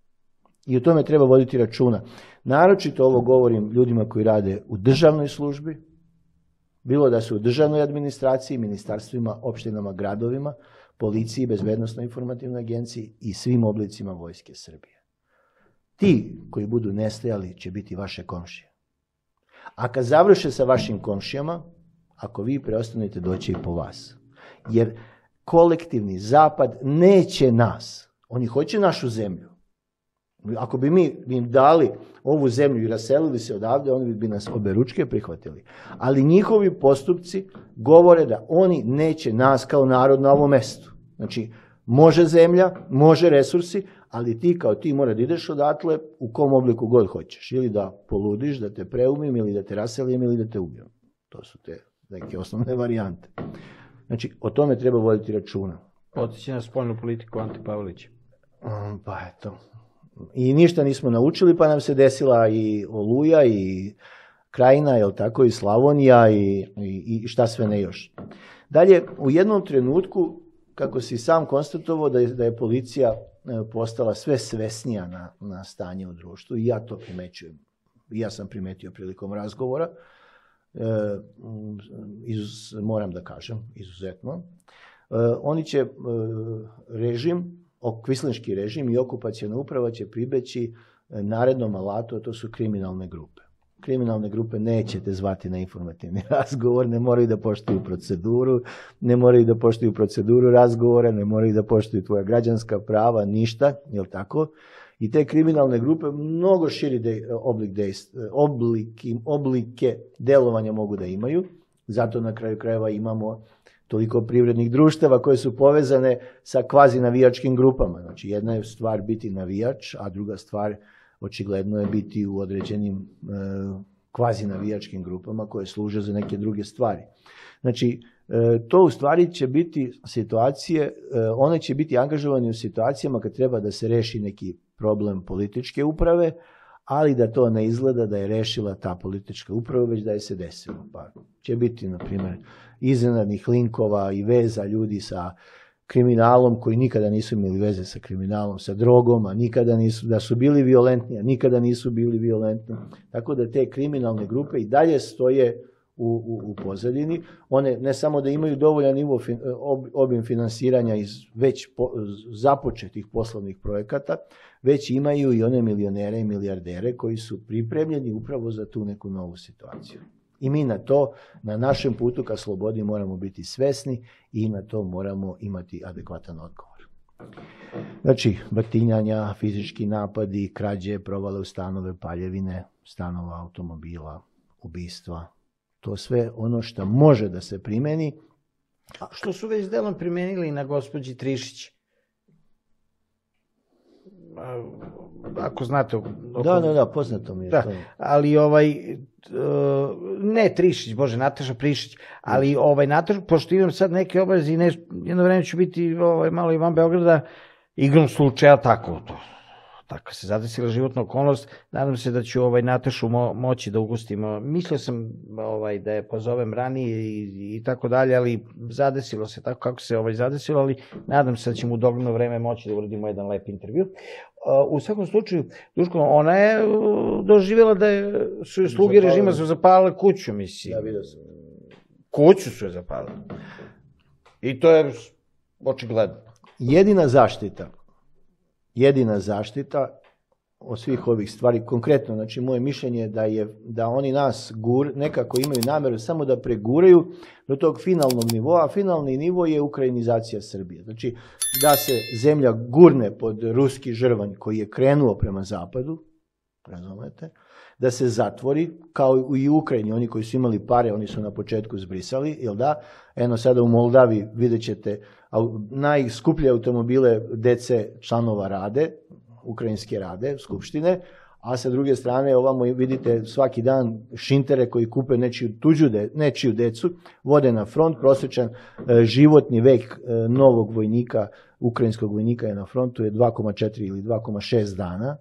I o tome treba voditi računa. Naročito ovo govorim ljudima koji rade u državnoj službi, bilo da su u državnoj administraciji, ministarstvima, opštinama, gradovima, policiji, bezbednostnoj informativnoj agenciji i svim oblicima vojske Srbije. Ti koji budu nestajali će biti vaše komšije. A kad završe sa vašim komšijama, ako vi preostanete, doći i po vas. Jer kolektivni zapad neće nas. Oni hoće našu zemlju. Ako bi mi im dali ovu zemlju i raselili se odavde, oni bi nas obe ručke prihvatili. Ali njihovi postupci govore da oni neće nas kao narod na ovom mestu. Znači, može zemlja, može resursi, ali ti kao ti mora da ideš odatle u kom obliku god hoćeš. Ili da poludiš, da te preumim, ili da te raselim, ili da te ubijem. To su te neke osnovne varijante. Znači, o tome treba voditi računa. Potiče na spoljnu politiku Ante Pavlića. Um, pa eto. I ništa nismo naučili, pa nam se desila i Oluja i Krajina, jel tako, i Slavonija i, i, i šta sve ne još. Dalje, u jednom trenutku, kako si sam konstatovao da je, da je policija e, postala sve svesnija na, na stanje u društvu, i ja to primećujem. Ja sam primetio prilikom razgovora, e, iz, moram da kažem, izuzetno. E, oni će, e, režim, kvislinški režim i okupacijona uprava će pribeći e, narednom alatu, a to su kriminalne grupe. Kriminalne grupe nećete zvati na informativni <laughs> razgovor, ne moraju da poštuju proceduru, ne moraju da poštuju proceduru razgovora, ne moraju da poštuju tvoja građanska prava, ništa, jel tako? I te kriminalne grupe mnogo širi de, oblik dejst, obliki, oblike delovanja mogu da imaju, zato na kraju krajeva imamo toliko privrednih društava koje su povezane sa kvazi navijačkim grupama. Znači jedna je stvar biti navijač, a druga stvar očigledno je biti u određenim e, kvazi navijačkim grupama koje služe za neke druge stvari. Znači, e, to u stvari će biti situacije, e, one će biti angažovane u situacijama kad treba da se reši neki problem političke uprave, ali da to ne izgleda da je rešila ta politička uprava, već da je se desilo. Pa će biti, na primjer, iznenadnih linkova i veza ljudi sa kriminalom koji nikada nisu imali veze sa kriminalom, sa drogom, a nikada nisu, da su bili violentni, a nikada nisu bili violentni. Tako da te kriminalne grupe i dalje stoje u, u, u pozadini. One ne samo da imaju dovoljan nivo fin, ob, obim finansiranja iz već po, započetih poslovnih projekata, već imaju i one milionere i milijardere koji su pripremljeni upravo za tu neku novu situaciju. I mi na to, na našem putu ka slobodi moramo biti svesni i na to moramo imati adekvatan odgovor. Znači, batinjanja, fizički napadi, krađe, provale u stanove, paljevine, stanova, automobila, ubistva, to sve ono što može da se primeni. A što su već delom primenili na gospođi Trišić? ako znate... Oko... Da, da, da, poznato mi je da, to. Ali ovaj, e, ne Trišić, bože, Nataša Prišić, ali ovaj Nataša, pošto imam sad neke obaveze i ne, jedno vreme ću biti ovaj, malo i van Beograda, igrom slučaja tako, to, tako se zadesila životna okolnost, nadam se da ću ovaj Natašu mo, moći da ugustimo. Mislio sam ovaj da je pozovem ranije i, i tako dalje, ali zadesilo se tako kako se ovaj zadesilo, ali nadam se da ćemo u dogledno vreme moći da uradimo jedan lep intervju. U svakom slučaju, Duško, ona je doživjela da je, su je sluge Zapalili. režima su zapalile kuću, mislim. Ja vidio sam. Kuću su je zapalili. I to je očigledno. Jedina zaštita jedina zaštita od svih ovih stvari. Konkretno, znači moje mišljenje je da, je, da oni nas gur, nekako imaju nameru samo da preguraju do tog finalnog nivoa, a finalni nivo je ukrajinizacija Srbije. Znači da se zemlja gurne pod ruski žrvanj koji je krenuo prema zapadu, razumete, da se zatvori, kao i u Ukrajini, oni koji su imali pare, oni su na početku zbrisali, jel da? Eno sada u Moldavi vidjet ćete najskuplje automobile DC članova rade, ukrajinske rade, skupštine, a sa druge strane ovamo vidite svaki dan šintere koji kupe nečiju tuđu, de, nečiju decu, vode na front, prosječan e, životni vek e, novog vojnika, ukrajinskog vojnika je na frontu je 2,4 ili 2,6 dana,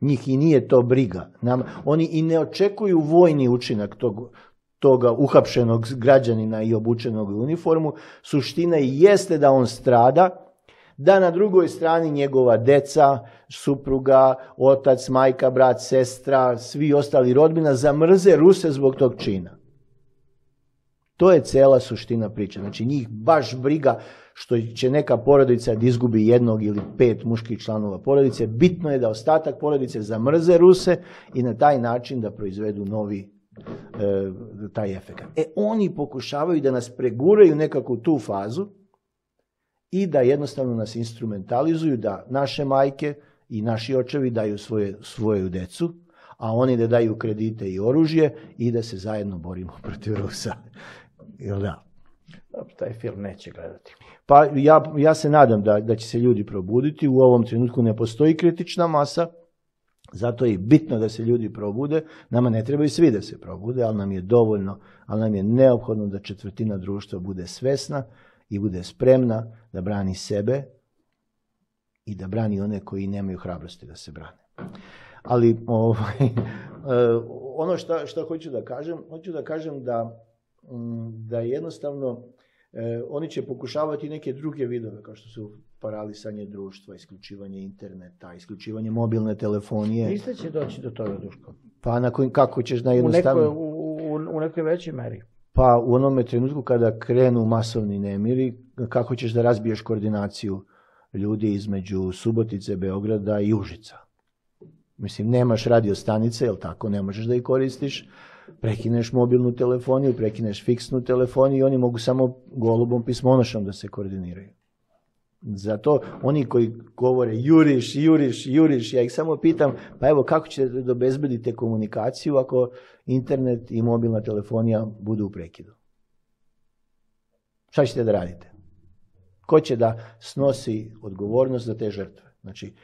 njih i nije to briga. Nam, oni i ne očekuju vojni učinak tog, toga uhapšenog građanina i obučenog u uniformu. Suština i jeste da on strada, da na drugoj strani njegova deca, supruga, otac, majka, brat, sestra, svi ostali rodbina zamrze Ruse zbog tog čina. To je cela suština priče. Znači njih baš briga što će neka porodica da izgubi jednog ili pet muških članova porodice. Bitno je da ostatak porodice zamrze Ruse i na taj način da proizvedu novi e, taj efekt. E, oni pokušavaju da nas preguraju nekako tu fazu i da jednostavno nas instrumentalizuju, da naše majke i naši očevi daju svoje, svoju decu, a oni da daju kredite i oružje i da se zajedno borimo protiv Rusa. Jel da? Taj film neće gledati. Pa ja, ja se nadam da, da će se ljudi probuditi. U ovom trenutku ne postoji kritična masa, zato je bitno da se ljudi probude. Nama ne trebaju svi da se probude, ali nam je dovoljno, ali nam je neophodno da četvrtina društva bude svesna i bude spremna da brani sebe i da brani one koji nemaju hrabrosti da se brane. Ali ovaj, <laughs> ono što, što hoću da kažem, hoću da kažem da, mm, da jednostavno E, oni će pokušavati neke druge vidove, kao što su paralisanje društva, isključivanje interneta, isključivanje mobilne telefonije. Niste će doći do toga, Duško? Pa na koj, kako ćeš na jednostavno... U, nekoj, u, u nekoj većoj meri. Pa u onome trenutku kada krenu masovni nemiri, kako ćeš da razbiješ koordinaciju ljudi između Subotice, Beograda i Užica? Mislim, nemaš radio stanice, jel tako, ne možeš da ih koristiš, prekineš mobilnu telefoniju, prekineš fiksnu telefoniju i oni mogu samo golubom pismonošom da se koordiniraju. Zato oni koji govore juriš, juriš, juriš, ja ih samo pitam, pa evo kako ćete da obezbedite komunikaciju ako internet i mobilna telefonija budu u prekidu? Šta ćete da radite? Ko će da snosi odgovornost za te žrtve? Znači,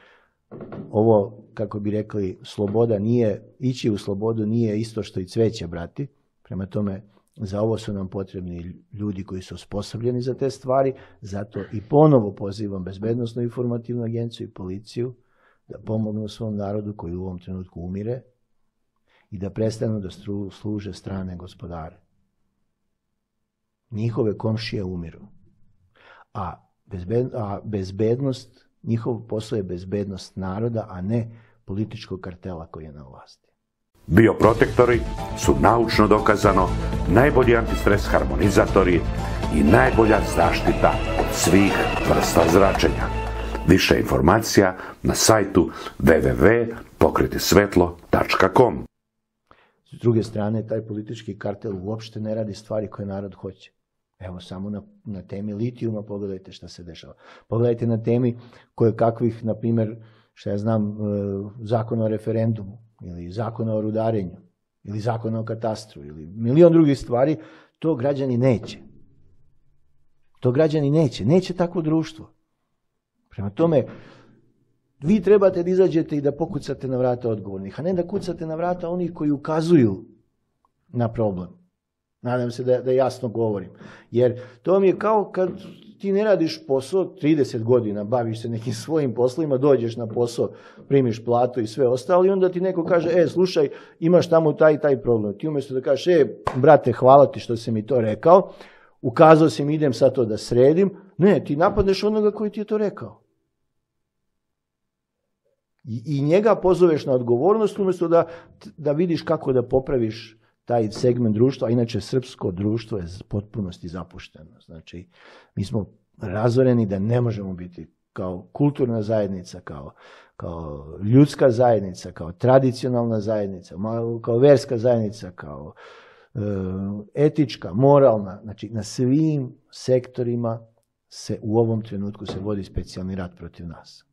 ovo, kako bi rekli, sloboda nije, ići u slobodu nije isto što i cveće brati, prema tome za ovo su nam potrebni ljudi koji su osposobljeni za te stvari, zato i ponovo pozivam Bezbednostnu informativnu agenciju i policiju da pomognu svom narodu koji u ovom trenutku umire i da prestanu da služe strane gospodare. Njihove komšije umiru. A, a bezbednost Njihov posao je bezbednost naroda, a ne političkog kartela koji je na vlasti. Bioprotektori su naučno dokazano najbolji antistres harmonizatori i najbolja zaštita od svih vrsta zračenja. Više informacija na sajtu www.pokretisvetlo.com S druge strane, taj politički kartel uopšte ne radi stvari koje narod hoće. Evo samo na, na temi litijuma pogledajte šta se dešava. Pogledajte na temi koje kakvih, na primjer, šta ja znam, e, zakona o referendumu ili zakona o rudarenju ili zakona o katastru ili milion drugih stvari, to građani neće. To građani neće. Neće takvo društvo. Prema tome, vi trebate da izađete i da pokucate na vrata odgovornih, a ne da kucate na vrata onih koji ukazuju na problem. Nadam se da, da jasno govorim. Jer to mi je kao kad ti ne radiš posao 30 godina, baviš se nekim svojim poslovima, dođeš na posao, primiš platu i sve ostalo i onda ti neko kaže, e, slušaj, imaš tamo taj taj problem. Ti umjesto da kažeš, e, brate, hvala ti što si mi to rekao, ukazao si mi, idem sad to da sredim. Ne, ti napadneš onoga koji ti je to rekao. I, i njega pozoveš na odgovornost umjesto da, da vidiš kako da popraviš taj segment društva, a inače srpsko društvo je potpunosti zapušteno. Znači, mi smo razoreni da ne možemo biti kao kulturna zajednica, kao, kao ljudska zajednica, kao tradicionalna zajednica, kao verska zajednica, kao e, etička, moralna, znači na svim sektorima se u ovom trenutku se vodi specijalni rat protiv nas.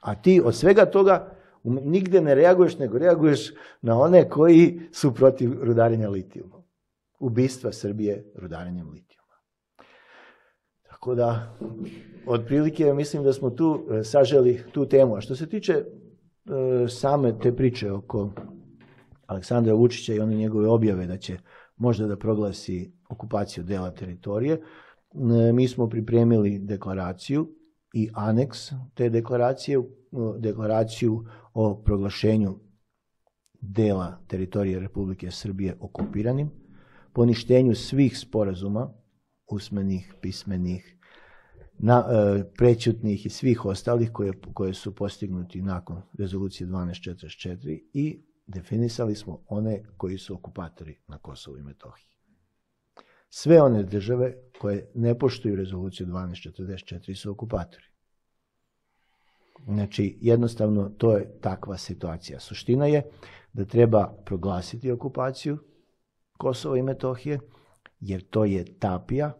A ti od svega toga nigde ne reaguješ, nego reaguješ na one koji su protiv rudarenja litijuma. Ubistva Srbije rudarenjem litijuma. Tako da, otprilike mislim da smo tu e, saželi tu temu. A što se tiče e, same te priče oko Aleksandra Vučića i one njegove objave da će možda da proglasi okupaciju dela teritorije, e, mi smo pripremili deklaraciju i aneks te deklaracije, deklaraciju o proglašenju dela teritorije Republike Srbije okupiranim, poništenju svih sporazuma, usmenih, pismenih, na, e, prećutnih i svih ostalih koje, koje su postignuti nakon rezolucije 1244 i definisali smo one koji su okupatori na Kosovu i Metohiji. Sve one države koje ne poštuju rezoluciju 1244 su okupatori. Znači, jednostavno, to je takva situacija. Suština je da treba proglasiti okupaciju Kosova i Metohije, jer to je tapija.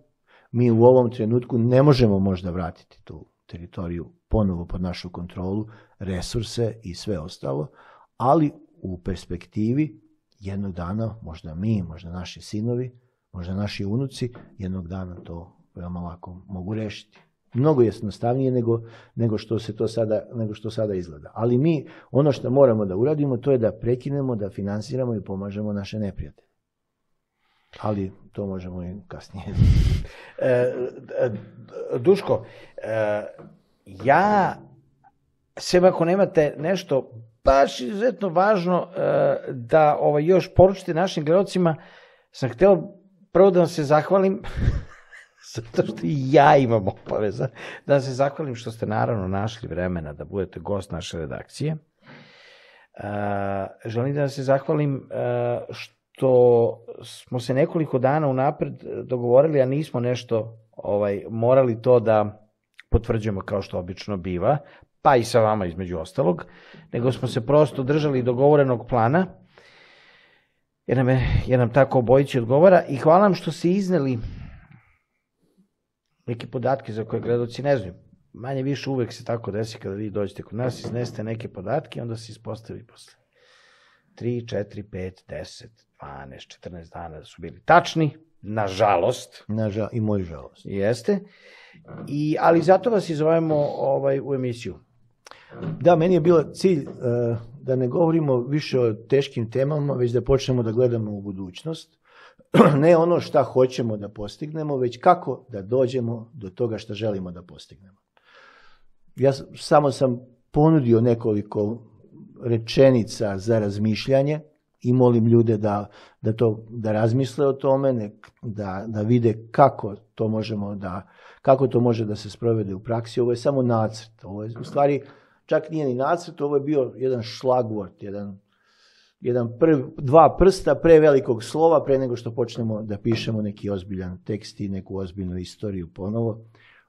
Mi u ovom trenutku ne možemo možda vratiti tu teritoriju ponovo pod našu kontrolu, resurse i sve ostalo, ali u perspektivi jednog dana, možda mi, možda naši sinovi, možda naši unuci, jednog dana to veoma lako mogu rešiti. Mnogo je jednostavnije nego, nego, što se to sada, nego što sada izgleda. Ali mi, ono što moramo da uradimo, to je da prekinemo, da finansiramo i pomažemo naše neprijatelje. Ali to možemo i kasnije. <laughs> E, e, Duško, e, ja, sve ako nemate nešto baš izuzetno važno e, da ovaj, još poručite našim gledalcima, sam hteo prvo da vam se zahvalim, <laughs> zato što i ja imam obaveza, da se zahvalim što ste naravno našli vremena da budete gost naše redakcije. Želim da se zahvalim e, što smo se nekoliko dana unapred dogovorili, a nismo nešto ovaj, morali to da potvrđujemo kao što obično biva, pa i sa vama između ostalog, nego smo se prosto držali dogovorenog plana, jer nam, je, jer nam tako obojići odgovara i hvala vam što ste izneli neke podatke za koje gledoci ne znaju. Manje više uvek se tako desi kada vi dođete kod nas, izneste neke podatke, onda se ispostavi posle 3, 4, 5, 10, 12, 14 dana da su bili tačni, nažalost. Nažal, I moj žalost. Jeste. I, ali zato vas izovemo ovaj, u emisiju. Da, meni je bilo cilj uh, da ne govorimo više o teškim temama, već da počnemo da gledamo u budućnost. <clears throat> ne ono šta hoćemo da postignemo, već kako da dođemo do toga šta želimo da postignemo. Ja samo sam ponudio nekoliko rečenica za razmišljanje i molim ljude da, da, to, da razmisle o tome, nek, da, da vide kako to možemo da, kako to može da se sprovede u praksi. Ovo je samo nacrt. Ovo je u stvari čak nije ni nacrt, ovo je bio jedan šlagvort, jedan, jedan prv, dva prsta pre velikog slova, pre nego što počnemo da pišemo neki ozbiljan tekst i neku ozbiljnu istoriju ponovo,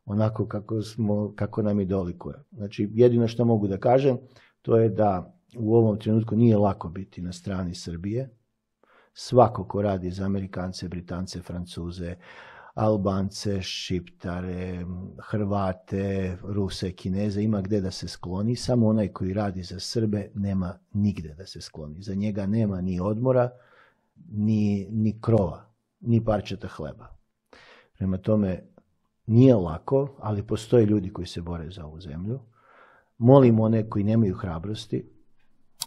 onako kako, smo, kako nam i dolikuje. Znači, jedino što mogu da kažem, to je da u ovom trenutku nije lako biti na strani Srbije. Svako ko radi za Amerikance, Britance, Francuze, Albance, Šiptare, Hrvate, Ruse, Kineze, ima gde da se skloni, samo onaj koji radi za Srbe nema nigde da se skloni. Za njega nema ni odmora, ni, ni krova, ni parčeta hleba. Prema tome, nije lako, ali postoje ljudi koji se bore za ovu zemlju. Molim one koji nemaju hrabrosti,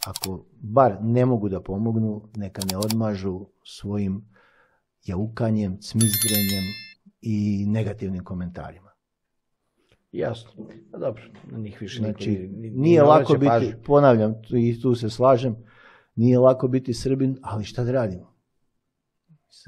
ako bar ne mogu da pomognu, neka ne odmažu svojim jaukanjem, cmizgrenjem i negativnim komentarima. Jasno. Pa dobro, na njih više znači, niko, ni, nije lako biti, pažu. ponavljam, i tu se slažem, nije lako biti Srbin, ali šta da radimo?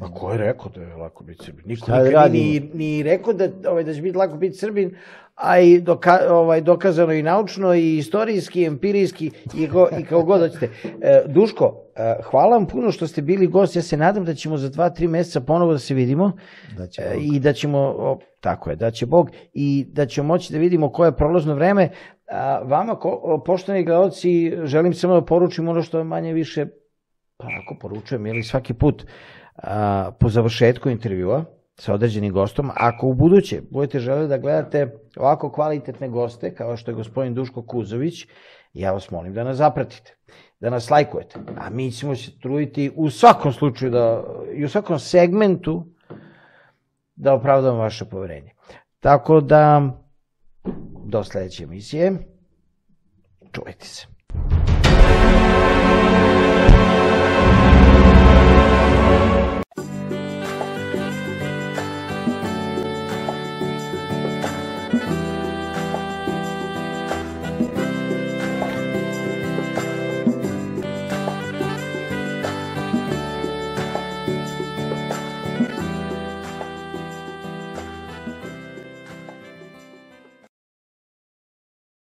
A ko je rekao da je lako biti Srbin? Niko da ni, ni rekao da, ovaj, da će biti lako biti Srbin, a i doka, ovaj, dokazano i naučno, i istorijski, i empirijski, i, go, i kao god hoćete. E, Duško, e, hvala vam puno što ste bili gost. Ja se nadam da ćemo za dva, tri meseca ponovo da se vidimo. Da će e, I da ćemo, o, tako je, da će Bog, i da ćemo moći da vidimo koje je prolazno vreme. A, vama, ko, poštovani gledalci, želim samo da poručim ono što je manje više, pa ako poručujem, ili svaki put, a, po završetku intervjua sa određenim gostom, ako u buduće budete želeli da gledate ovako kvalitetne goste, kao što je gospodin Duško Kuzović, ja vas molim da nas zapratite, da nas lajkujete, a mi ćemo se truditi u svakom slučaju da, i u svakom segmentu da opravdamo vaše poverenje. Tako da, do sledeće emisije, čuvajte se.